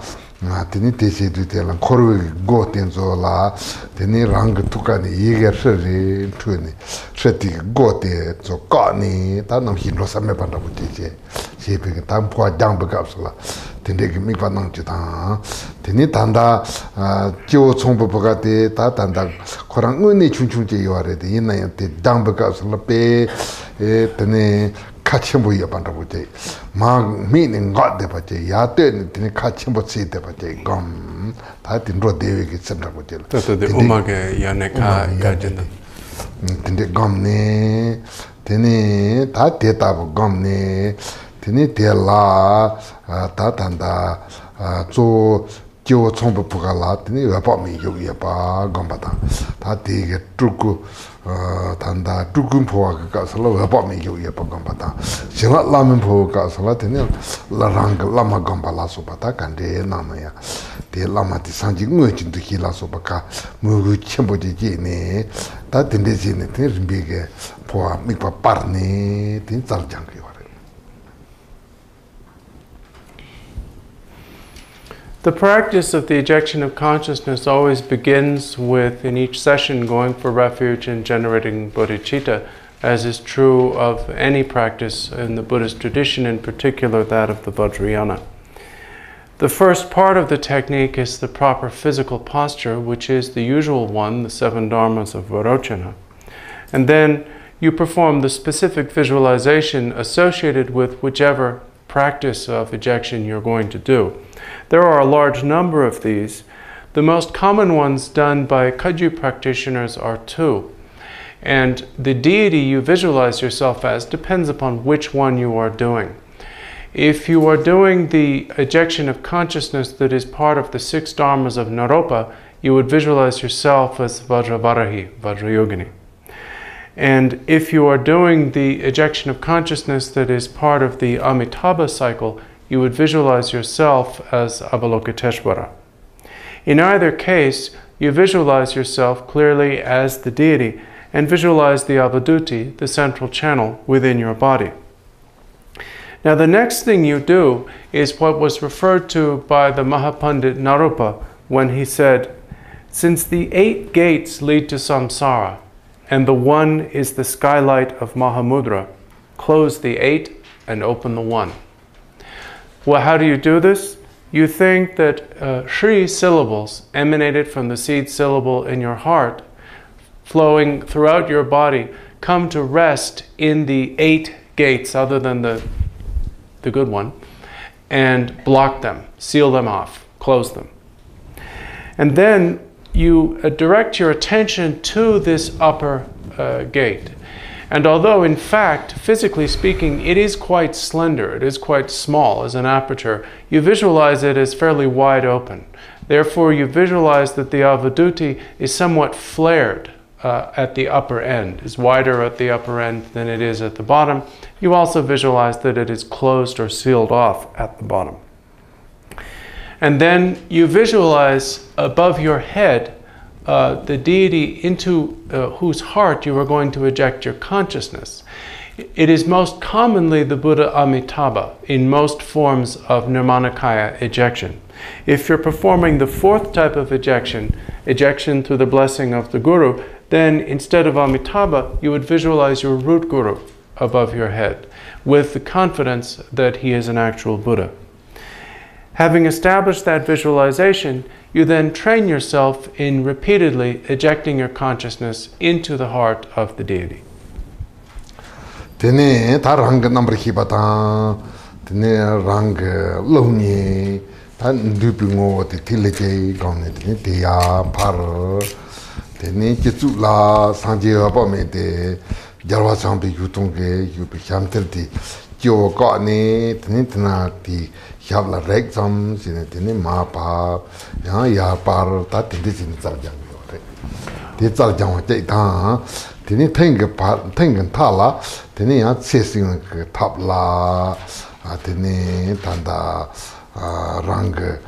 teni teshe tu te lang korwe go tenzo la teni rang tuka ni yege shiri tu ni shati go tenzo ka ni ta nam hindro samme panda ku teshe shepe ke tam puwa jangba kapsu la teni ke mikpa nang chi tang teni tanda jiwo tsongpo paka te ta tanda korang uni chung chung che yuwa re te yin na yan te jangba kapsu la pe teni kachimbo ye pantabu te maa mii ni nga deba te yaa te ni tini kachimbo tsi deba te gom taa tindro dewe ki tsimtabu te tato de uma ke yaa ne kaa jinda tindi gom ni tini taa te tabu gom ni tini te laa taa tanda tsu kiwa tsombo puka laa tini wepa mi yu ye pa gom bata taa te ke truku 단다 두근 포와 가서라 와바미 요예 바감바다 제가 라면 포 가서라 되네. 라랑 라마 감발라서 바다 간데 나마야. 데 라마티 산지 뭐진도 길라서 바까 뭐그 쳔보지 지네. 다 된데지네. 데 림비게 포와 미바 파르네. 데 잘장게 The practice of the ejection of consciousness always begins with, in each session, going for refuge and generating bodhicitta, as is true of any practice in the Buddhist tradition, in particular that of the Vajrayana. The first part of the technique is the proper physical posture, which is the usual one, the seven dharmas of Vairochana. And then you perform the specific visualization associated with whichever practice of ejection you're going to do. There are a large number of these. The most common ones done by Kagyu practitioners are two. And the deity you visualize yourself as depends upon which one you are doing. If you are doing the ejection of consciousness that is part of the six dharmas of Naropa, you would visualize yourself as Vajravarahi, Vajrayogini. And if you are doing the ejection of consciousness that is part of the Amitabha cycle, you would visualize yourself as Avalokiteshvara. In either case, you visualize yourself clearly as the deity and visualize the Avaduti, the central channel, within your body. Now, the next thing you do is what was referred to by the Mahapandit Naropa when he said, Since the eight gates lead to samsara, and the one is the skylight of Mahamudra, close the eight and open the one. Well, how do you do this? You think that uh, Shri syllables emanated from the seed syllable in your heart, flowing throughout your body, come to rest in the eight gates, other than the, the good one, and block them, seal them off, close them. And then you uh, direct your attention to this upper uh, gate. And although, in fact, physically speaking, it is quite slender, it is quite small as an aperture, you visualize it as fairly wide open. Therefore, you visualize that the avaduti is somewhat flared uh, at the upper end, is wider at the upper end than it is at the bottom. You also visualize that it is closed or sealed off at the bottom. And then you visualize above your head uh, the deity into uh, whose heart you are going to eject your consciousness. It is most commonly the Buddha Amitabha in most forms of Nirmanakaya ejection. If you're performing the fourth type of ejection, ejection through the blessing of the Guru, then instead of Amitabha, you would visualize your root Guru above your head with the confidence that he is an actual Buddha. Having established that visualization, you then train yourself in repeatedly ejecting your consciousness into the heart of the deity. Tene rang number ta tene rang ndu ngo tene te ya par tene la sang je me de jarwa sang bi yu tong ge yu bi sham tel ti jiwa kaa ne, tani tana di xaabla rek tsam, zine tani maa paa, yaa yaa paar, taa tani zine tsar jang yo re. Di tsar jang wa jai taa, tani tenka paa, tenka taa la, tani yaa tse singa ka taab la, tani tanda ranga,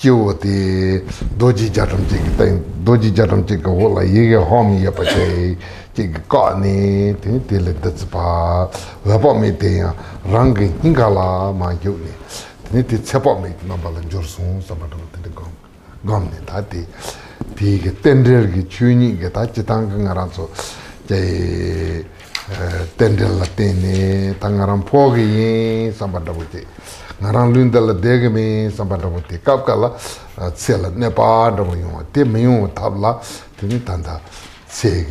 jiwo di doji jatam chigi tayin doji jatam chigi wala yege homi yapa chayi chigi kaani tini tili tatsipa wepa mi tiyan rangi hingala maa yu ni tini ti tsepa mi nambala njur sun samadama tini gom gom ni ta ti ti ki tendril ki chuni ki ta chitanga nga ranzo chayi eh, tendril la tini ta nga ran pogi yin samadama chayi nga ran lunda dega me wuti kap te me tanda me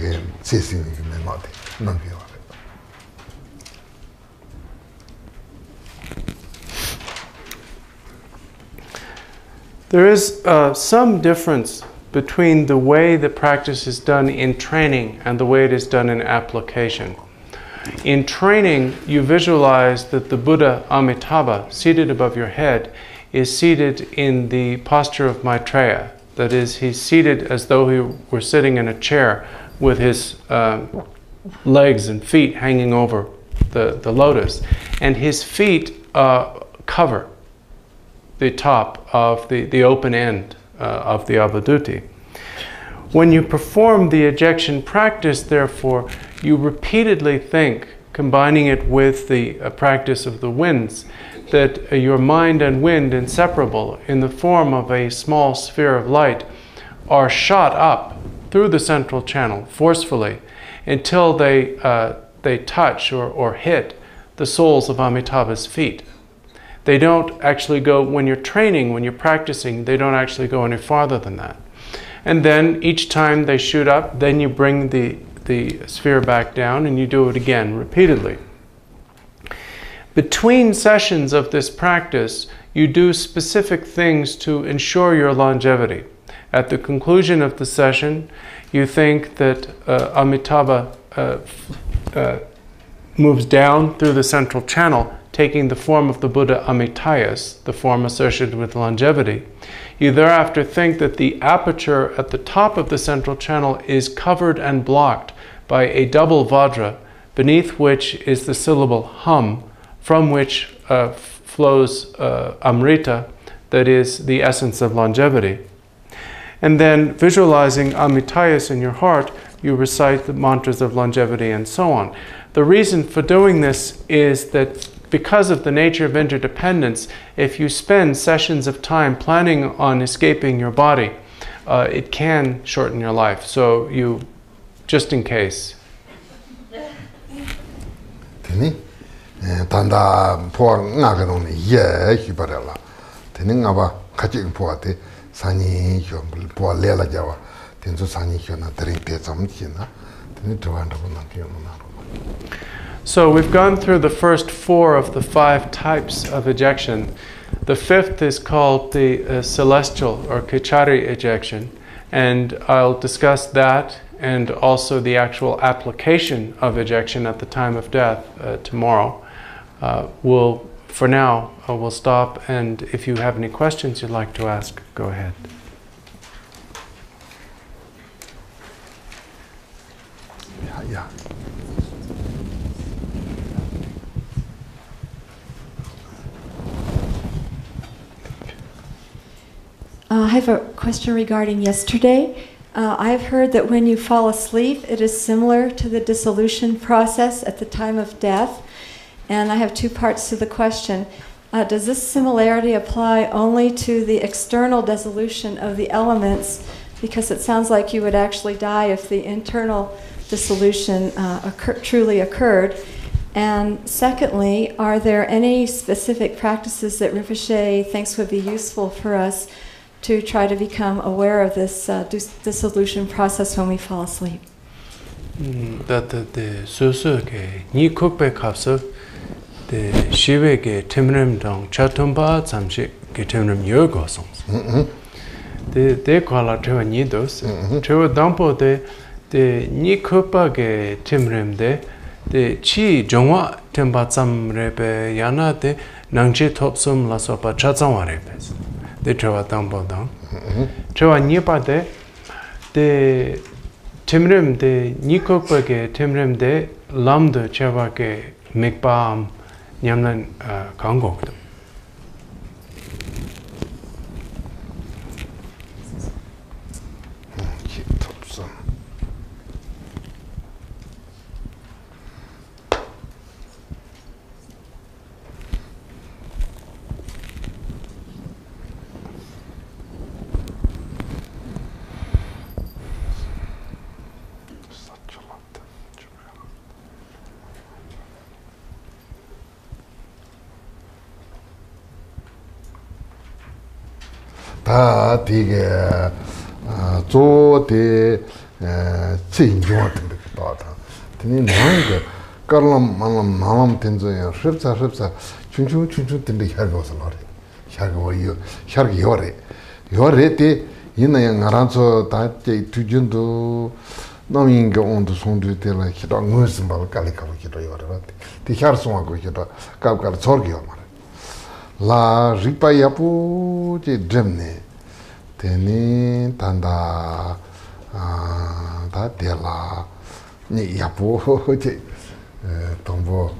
te There is uh, some difference between the way the practice is done in training and the way it is done in application. In training, you visualize that the Buddha Amitabha, seated above your head, is seated in the posture of Maitreya. That is, he's seated as though he were sitting in a chair with his um, legs and feet hanging over the, the lotus. And his feet uh, cover the top of the, the open end uh, of the Avaduti. When you perform the ejection practice, therefore, you repeatedly think, combining it with the uh, practice of the winds, that uh, your mind and wind, inseparable in the form of a small sphere of light, are shot up through the central channel forcefully until they, uh, they touch or, or hit the soles of Amitabha's feet. They don't actually go, when you're training, when you're practicing, they don't actually go any farther than that. And then each time they shoot up, then you bring the, the sphere back down and you do it again repeatedly. Between sessions of this practice, you do specific things to ensure your longevity. At the conclusion of the session, you think that uh, Amitabha uh, uh, moves down through the central channel, taking the form of the Buddha Amitayus, the form associated with longevity. You thereafter think that the aperture at the top of the central channel is covered and blocked by a double Vajra, beneath which is the syllable hum, from which uh, flows uh, Amrita, that is the essence of longevity. And then visualizing Amitayus in your heart, you recite the mantras of longevity and so on. The reason for doing this is that because of the nature of interdependence, if you spend sessions of time planning on escaping your body, uh, it can shorten your life. So you, just in case. tene tanda po nga ga no ye ba la. Nga ba ka chi po te sani hyo po le la ja so sani hyo na dring te zam chi na. Tene to nda na ki no na ro So we've gone through the first four of the five types of ejection. The fifth is called the uh, celestial or Khechari ejection, and I'll discuss that and also the actual application of ejection at the time of death uh, tomorrow. Uh, we'll, for now, uh, we'll stop, and if you have any questions you'd like to ask, go ahead. ya I have a question regarding yesterday. Uh, I have heard that when you fall asleep, it is similar to the dissolution process at the time of death. And I have two parts to the question. Uh, does this similarity apply only to the external dissolution of the elements? Because it sounds like you would actually die if the internal dissolution uh, occur- truly occurred. And secondly, are there any specific practices that Rinpoche thinks would be useful for us to try to become aware of this uh, dissolution process when we fall asleep. that the so so ke ni kok pe khap so the shive ke temrem dong chatum ba cham che ke temrem yo go so the the khala thewa ni dos thewa dam po de the ni kok pa ke temrem de the chi jongwa temba cham re pe yana de nangche thop som la so pa cha chang wa re pe Mm-hmm. de chewa tangpo tang. Chewa nyepa de, de timrim de nikokpa ke timrim de lamdo chewa ke mikpaam nyamlan kango kutam. 다 되게 아 조데 에 진조한테 봤다. 근데 나는 깔람 말람 말람 된저야 습사 습사 춘춘 춘춘 된데 혀가서 말이 혀가 와요 혀가 요래 요래 때 이나야 나란서 다때 투준도 너민가 온도 손도 때라 기도 무슨 말 깔리카고 기도 요래 봤대 때 혀송하고 기도 갑갑 저기요 말 la rikpa yapu chi dhrimne teni tanda ta dela ni yapu chi tongpo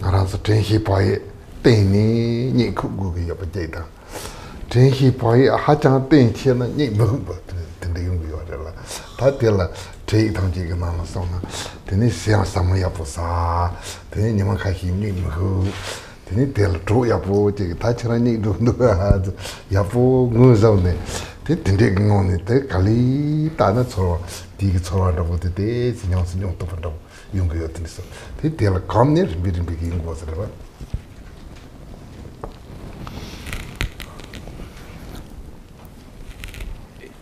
naransu tenhi paye teni ni kuku ki yapu jaita tenhi paye hachang tenhi na ni mungpa tenda yungu yorela ta dela tenhi tangchi ki nana sona teni siyang samu yapu sa teni nima kashi ni mungu teni tel chuk yapu chigi ta chirani dhundu yapu ngu zawne te tende ngu ne te kali tana chorwa digi chorwa dhapu te te sinyang sinyang tupan dhapu yungu yo teni so. Te tel kam ne rinpi rinpi ki yungu wasa rwa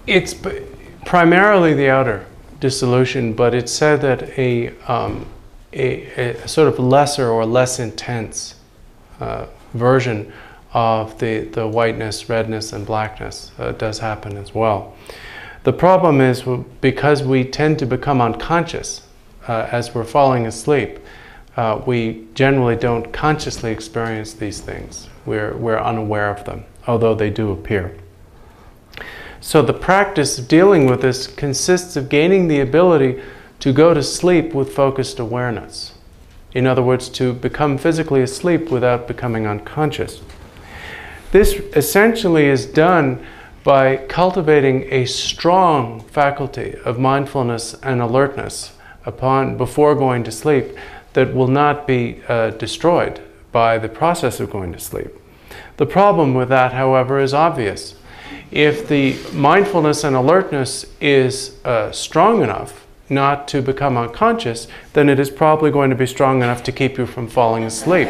It's primarily the outer dissolution, but it's said that a, um, a, a sort of lesser or less intense uh, version of the, the whiteness, redness, and blackness uh, does happen as well. The problem is because we tend to become unconscious uh, as we're falling asleep, uh, we generally don't consciously experience these things. We're, we're unaware of them, although they do appear. So, the practice of dealing with this consists of gaining the ability to go to sleep with focused awareness. In other words, to become physically asleep without becoming unconscious. This essentially is done by cultivating a strong faculty of mindfulness and alertness upon before going to sleep that will not be uh, destroyed by the process of going to sleep. The problem with that, however, is obvious. If the mindfulness and alertness is uh, strong enough not to become unconscious, then it is probably going to be strong enough to keep you from falling asleep.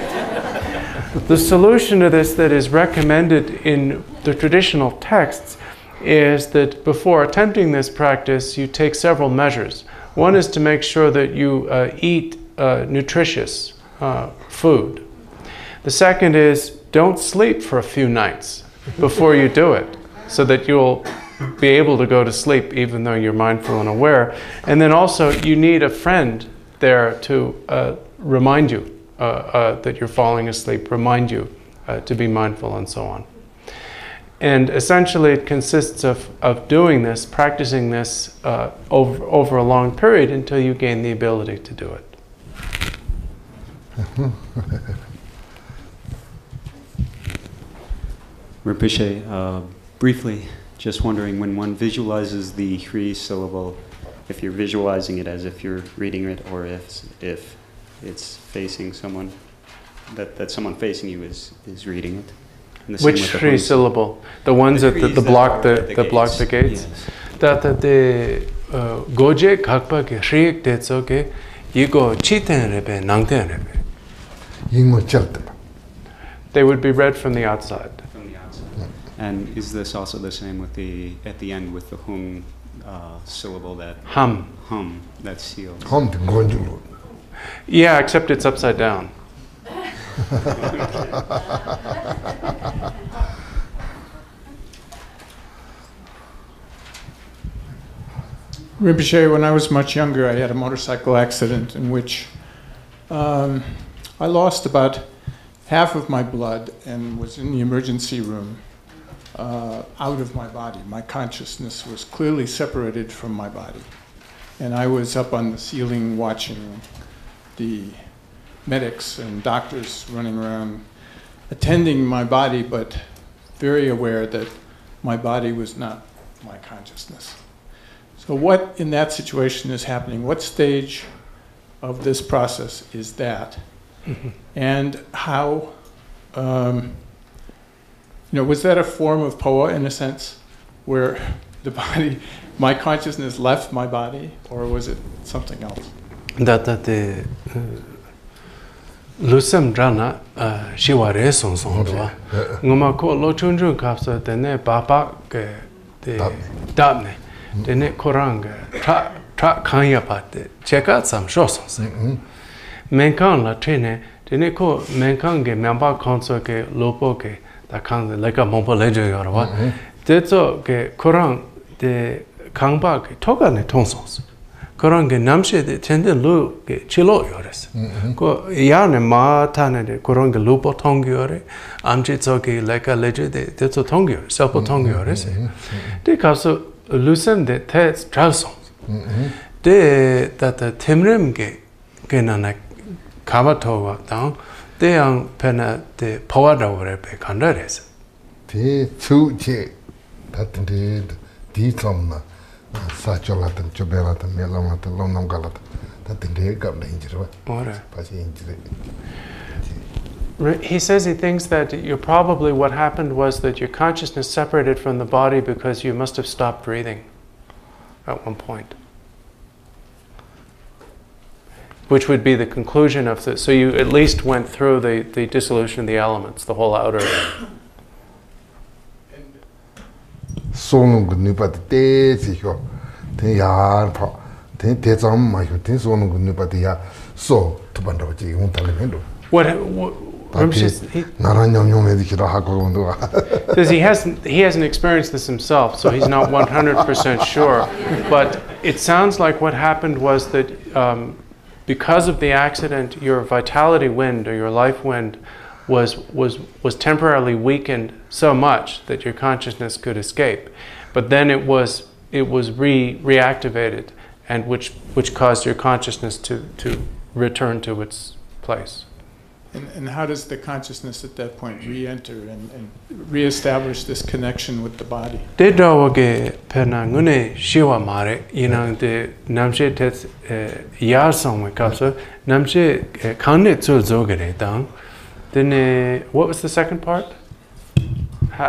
the solution to this that is recommended in the traditional texts is that before attempting this practice, you take several measures. One is to make sure that you uh, eat uh, nutritious uh, food. The second is don't sleep for a few nights before you do it so that you'll be able to go to sleep even though you're mindful and aware. And then also, you need a friend there to uh, remind you uh, uh, that you're falling asleep, remind you uh, to be mindful, and so on. And essentially, it consists of, of doing this, practicing this uh, over, over a long period until you gain the ability to do it. Rinpoche, uh, briefly, just wondering when one visualizes the three syllable, if you're visualizing it as if you're reading it or if, if it's facing someone, that, that someone facing you is, is reading it. The Which with the three syllable? The ones The that the, the that block are the, at the block the gates. Yes. That that the uh, goje kakpa ke shriek de so ke yigo chiten rebe nangten rebe. yingo chal taba They would be read from the outside. From the outside. And is this also the same with the, at the end with the hum uh, syllable, that Hum. hum, that seals? hom de ngonju lo Yeah, except it's upside down. Rinpoche, when I was much younger, I had a motorcycle accident in which um, I lost about half of my blood and was in the emergency room uh, out of my body. My consciousness was clearly separated from my body. And I was up on the ceiling watching the medics and doctors running around attending my body, but very aware that my body was not my consciousness. So, what in that situation is happening? What stage of this process is that? And how, um, you know, was that a form of poa in a sense, where the body, my consciousness left my body, or was it something else? That that the uh, lusam drana uh, shiwa re song song do. Ngoma ko lo chun chun kapsa tene papa ke de dab ne. Tene korang tra tra kanya patte cheka sam sho song se. Menkan la trene tene ko menkan ge myamba konso ke lopo ke 다 칸데 라이카 몽포 레저 여러와 데저 게 코랑 데 강바 토가네 통소스. 그런 게 남시에 텐데 루게 칠로 요레스. 고 야네 마타네 그런 게 루포 통교레 암지 저기 라이카 레저 데 데저 통교 셀포 통교레스. 데 가서 루센데 테 트라우스 데 다다 템렘게 게나나 가바토와 당 대양 페나 데 파워라고 그래 배 간다래서 디 투제 같은데 디 좀나 사초라든 저베라든 멜라마든 롬남갈라다 다든데 갑나 인지로 뭐래 다시 인지로 He says he thinks that you probably what happened was that your consciousness separated from the body because you must have stopped breathing at one point. which would be the conclusion of the. So you at least went through the, the dissolution of the elements, the whole outer. Sonung nipa te si hyo, ten yaan pa, ten te tsam ma hyo, ten sonung nipa te ya so tupan rabo chi yung tali mendo. What, what Says he hasn't he hasn't experienced this himself, so he's not one hundred percent sure. But it sounds like what happened was that um, because of the accident, your vitality wind or your life wind was was was temporarily weakened so much that your consciousness could escape. But then it was it was re reactivated, and which which caused your consciousness to to return to its place. And, and how does the consciousness at that point re-enter and, and re-establish this connection with the body? Te dawa ge pena ngune shiwa mare inang de namche te eh, yar songwe kapsa namche eh, kangne tsul zo gere dang. Then eh, what was the second part?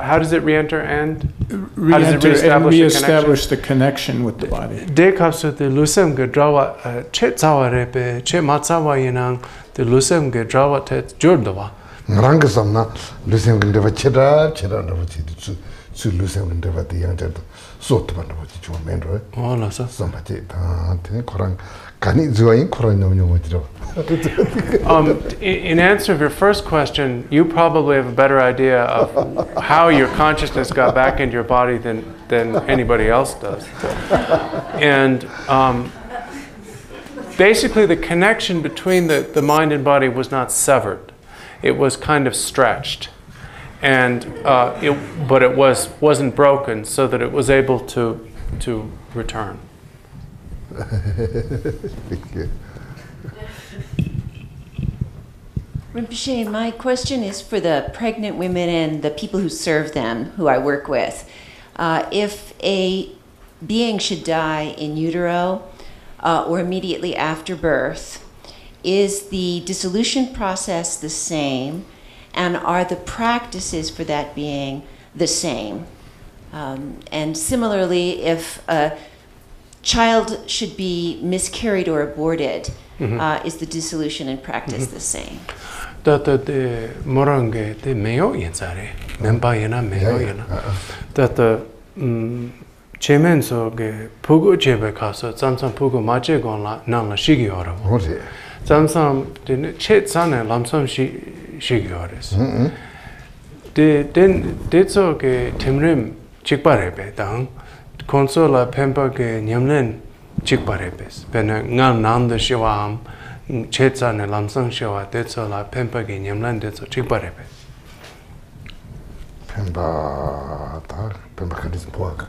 how does it re-enter and re how does it re-establish re-establish the connection? with the body. De kapsu the lusem ge drawa uh, che tsawa re pe che ma tsawa yinang the lusem ge drawa te jor dawa ngarang ge samna lusem ge dewa che da che da dawa chi tsu tsu lusem ge dewa de yang de so to ban dawa chi chu men ro ola sa. Sam ba te ta te korang Um, in in answer of your first question, you probably have a better idea of how your consciousness got back into your body than, than anybody else does. And um, basically, the connection between the, the mind and body was not severed, it was kind of stretched. And, uh, it, but it was, wasn't broken so that it was able to, to return. Rinpoche, my question is for the pregnant women and the people who serve them, who I work with. Uh, if a being should die in utero uh, or immediately after birth, is the dissolution process the same, and are the practices for that being the same? Um, and similarly, if a child should be miscarried or aborted mm -hmm. uh, is the dissolution in practice mm -hmm. the same. Ta ta de morang ge de meyo yin za re men ba yena meyo yena. Uh-uh. Ta ta mm, chemen so ge pugo chebe ka so tsam tsam pugo ma che gon la na la shi gi ora ho se. Tsam tsam de che tsan ne lam tsam shi shi gi ora es de mm-hmm. den de so ge temrim chikpa re be dang konso la pempa ke nyamlen chik pare pes pena nga nanda shiwa am che tsa ne lamsang shiwa te tso la pempa ke nyamlen te tso chik pare pes pempa ta pempa kandis puak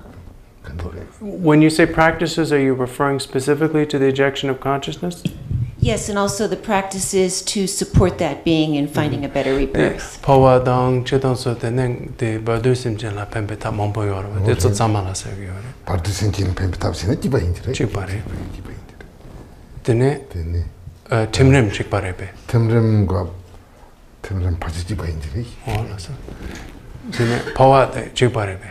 When you say practices, are you referring specifically to the ejection of consciousness? Yes, and also the practices to support that being and finding a better rebirth. Power down chedon so the neng de badu sim chen la pembe ta mon boyo ro. De tso tsama la se yo. Badu sim chen pembe ta sin ti ba yin de. Chi pare. Ti ba yin de. Dene. Dene. 어 temrem chik pare be. Temrem go. Temrem pa chi ba yin de. Oh la sa. Dene power de chi pare be.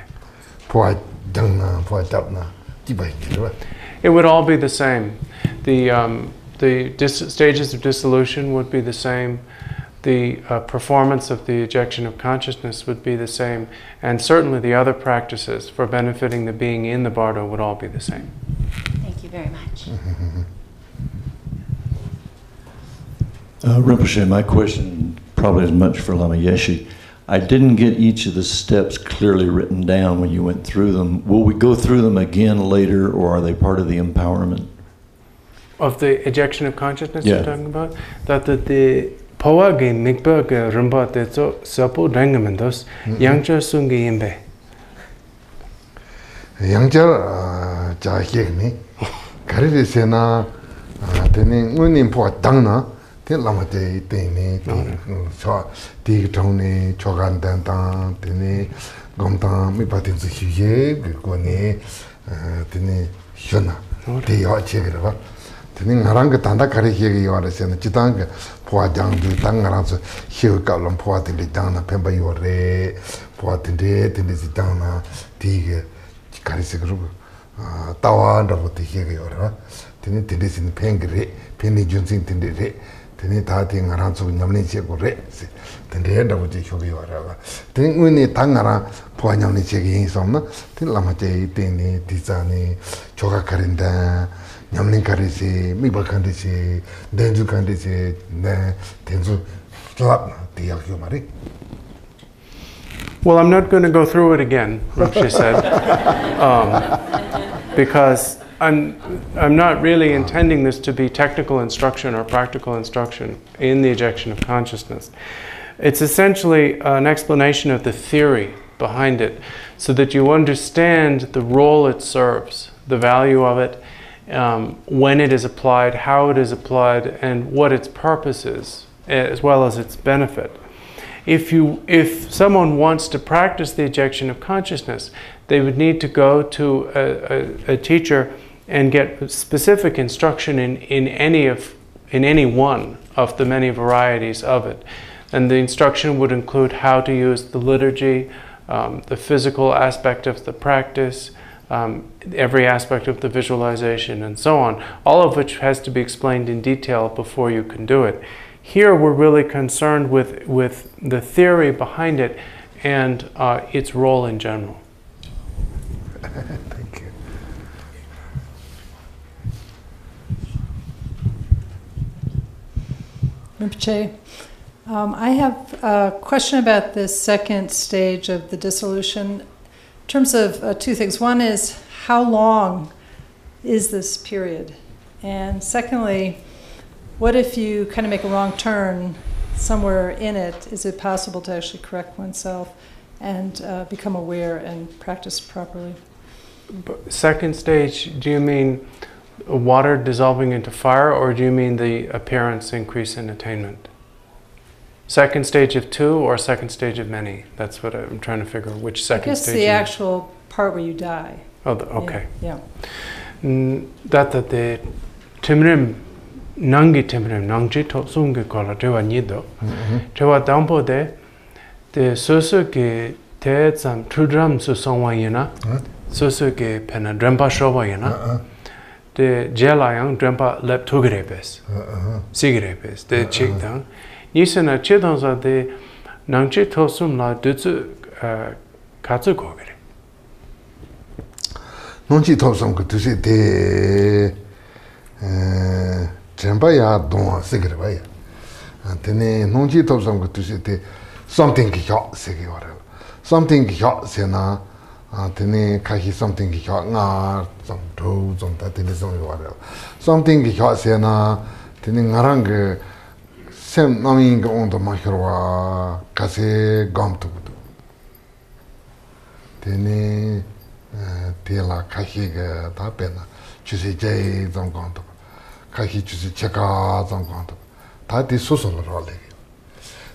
Power dang na, power dap na. Ti ba yin de. It would all be the same. The um the dis- stages of dissolution would be the same. The uh, performance of the ejection of consciousness would be the same, and certainly the other practices for benefiting the being in the bardo would all be the same. Thank you very much. Uh, Rinpoche, my question probably is much for Lama Yeshe. I didn't get each of the steps clearly written down when you went through them. Will we go through them again later, or are they part of the empowerment? of the ejection of consciousness yeah. you're talking about that the, the power ge nikpa ge rumba te so sapo dangamen dos mm-hmm. yangcha sung ge yembe yangcha uh, ja ge ni. Kare de se na uh, de ni un ni po dang na de lama de de ni mm-hmm. cho de tong ni cho gan dan dan de ni gom dan mi pa tin zu xi ye ge ko ni uh, de ni shona de yo che ge ba. teni ngarang ka tanda kari higa yuwa ra se na chidang ka puwa jang du tang ngarang su higa kaablam puwa tindi jang na penpa yuwa re puwa tindi tindi si jang na ti higa kari se karu tawa ndrapo ti higa yuwa ra teni tindi si pengi re pengi junsing tindi re teni taa ti ngarang su nyamlin che ku re se tindi ndrapo che higa yuwa ra teni uni tang ngarang puwa nyamlin che ki yin som na teni lama che teni ti za ni choka karinda denzu denzu na. Well, I'm not going to go through it again, Rinpoche said, um, because I'm, I'm not really intending this to be technical instruction or practical instruction in the ejection of consciousness. It's essentially an explanation of the theory behind it so that you understand the role it serves, the value of it, um, when it is applied, how it is applied, and what its purpose is, as well as its benefit. If you if someone wants to practice the ejection of consciousness they would need to go to a, a, a teacher and get specific instruction in, in any of in any one of the many varieties of it. And the instruction would include how to use the liturgy um, the physical aspect of the practice um, every aspect of the visualization and so on all of which has to be explained in detail before you can do it here we're really concerned with, with the theory behind it and uh, its role in general. Thank you. Rinpoche, um, I have a question about this second stage of the dissolution. In terms of uh, two things. One is how long is this period? And secondly, what if you kind of make a wrong turn somewhere in it? Is it possible to actually correct oneself and uh, become aware and practice properly? Second stage, do you mean water dissolving into fire or do you mean the appearance increase in attainment? Second stage of two or second stage of many? That's what I'm trying to figure. Which I second guess stage? the actual part where you die. Oh, the, okay. Yeah. Mm, that that the timrim nangi timrim nangji to sung ge kola dewa ni do. Dewa mm-hmm. dampo de de sosu ke te tsam tudram su songwa yena. Sosu ke pena drempa shoba yena. Uh-uh. De jela yang drempa lep tugre bes. Uh-uh. Sigre bes. De uh-uh. chik dang. Nisena che dang za de nangji to sum la de zu katsu uh, go gre. nōngchī tōpsōng eh, kō tūshī tē chēmbā yā dōngwa sīkirī bāyā ah, tēne nōngchī tōpsōng kō tūshī tē something kī hyō sīkī wā rā something kī hyō sī na ah, tēne kāhī something kī hyō ngā tsōng tō tsōng tā tēne sōng yō wā rā something kī hyō sī na tēne ngā rāng kī sēm nāmī kī ōng tō mā hī rwa kāsī gōm tō kū tō tēne tēla kāxī kā tā pēnā chūsī jāi zāng gāng tāpa, kāxī chūsī chakā zāng gāng tāpa, tā tī sūsū lā rā lē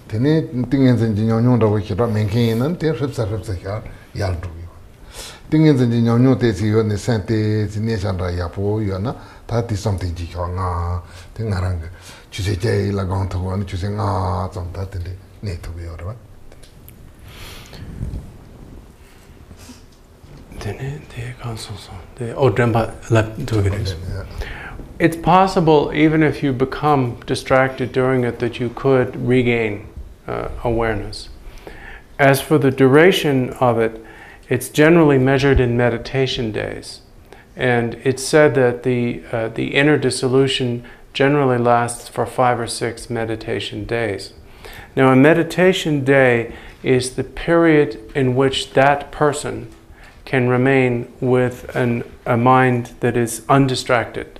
tēnī tīngiān zāng jī nyōng nyōng rā wā kī rā mēngkī yī nān tē rīp sā rīp sā kia yā rā rū yō. Tīngiān zāng jī nyōng nyōng tē sī yō nē sāng tē sī nē shān rā yā pō yō na. Tā tī sām tī jī kia ngā, tē ngā rāng chūsī jāi lā gāng tāpa wā nē chūsī ngā zāng tā tē nē tō yō rā wā. Lep tugeris. It's possible, even if you become distracted during it, that you could regain uh, awareness. As for the duration of it, it's generally measured in meditation days. And it's said that the, uh, the inner dissolution generally lasts for five or six meditation days. Now, a meditation day is the period in which that person can remain with an, a mind that is undistracted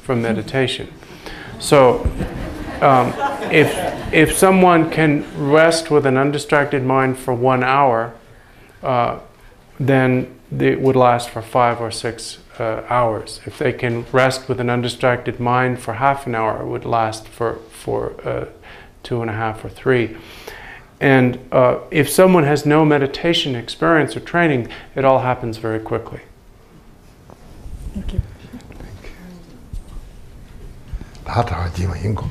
from meditation. So, um, if, if someone can rest with an undistracted mind for one hour, uh, then it would last for five or six uh, hours. If they can rest with an undistracted mind for half an hour, it would last for, for uh, two and a half or three. And uh, if someone has no meditation experience or training, it all happens very quickly. Thank you. tā tā jī mā yīng kō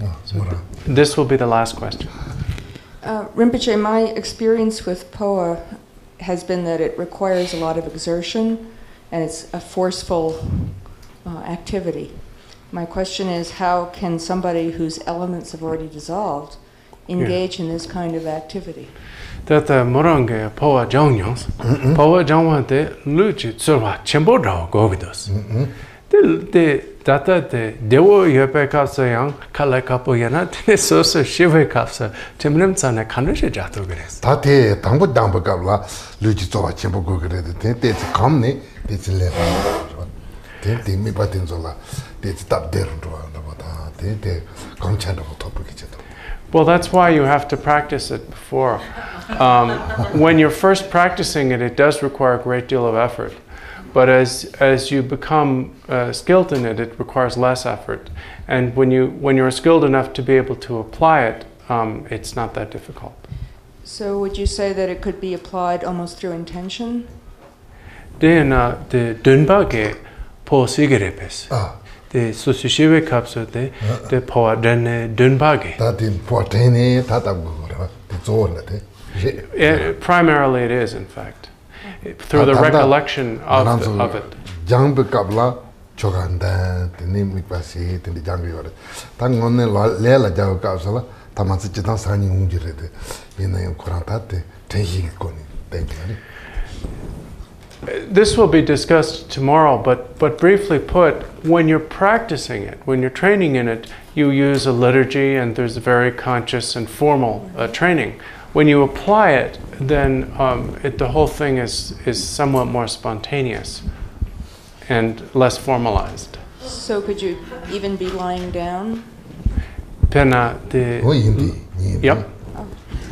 mō rā This will be the last question. Uh, Rinpoche, my experience with POA has been that it requires a lot of exertion and it's a forceful uh, activity. My question is how can somebody whose elements have already dissolved engage yeah. in this kind of activity. That the morange power jongyongs mm-hmm. power jongwa de lu chi tsurwa chembo da go with us de mm-hmm. de data de dewo yepe ka so yang kala ka po yana de so so shive ka so temlem tsana kanu she ja to gres ta de dangbo dangbo ka la lu chi tsurwa chembo go gre de de kam ne de le de de mi pa den zo la de tap der ro da ba ta. De de kam chan ro to bu ki Well, that's why you have to practice it before. Um, when you're first practicing it, it does require a great deal of effort. But as, as you become uh, skilled in it, it requires less effort. And when, you, when you're skilled enough to be able to apply it, um, it's not that difficult. So, would you say that it could be applied almost through intention? Then uh, the dunba ge po 데 소시시베 캡스데 데 파워드네 든바게 that importance 타다고 그래 조르네 it primarily it is in fact. Through the recollection of the, of it. 장부 갑라 조간다 드님 빠시 드니 장비 와라 당 오늘 레라 자고 갑살라 타마스 지단 사니 웅지레데 이나요 코란타테 테히 코니 땡기 This will be discussed tomorrow, but, but briefly put, when you're practicing it, when you're training in it, you use a liturgy and there's a very conscious and formal uh, training. When you apply it, then um, it, the whole thing is, is somewhat more spontaneous and less formalized. So, could you even be lying down? Pena de. wō yīn tī yīn tī Yep.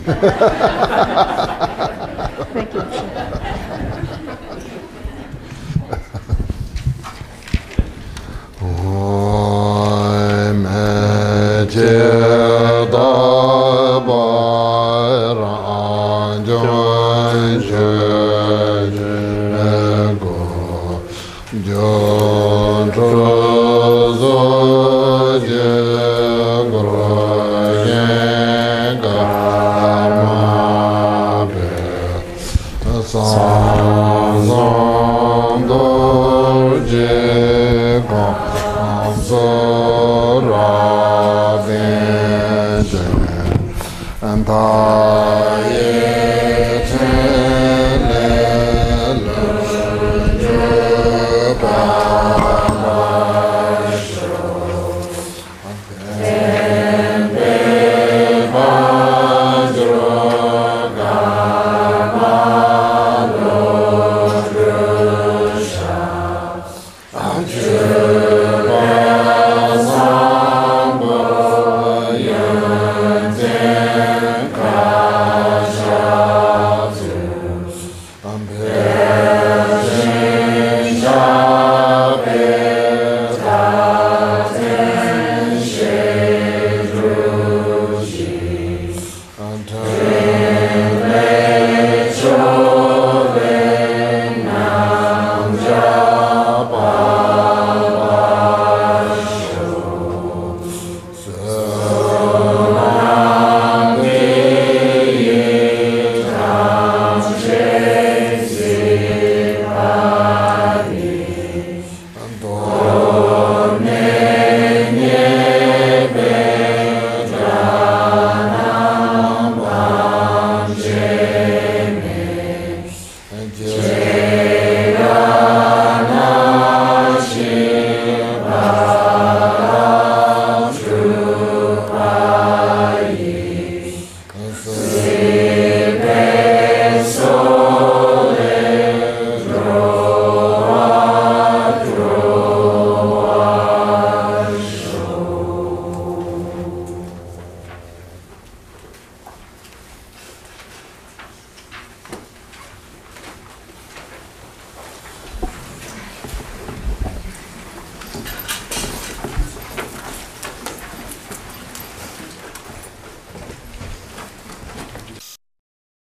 Thank you. Oy me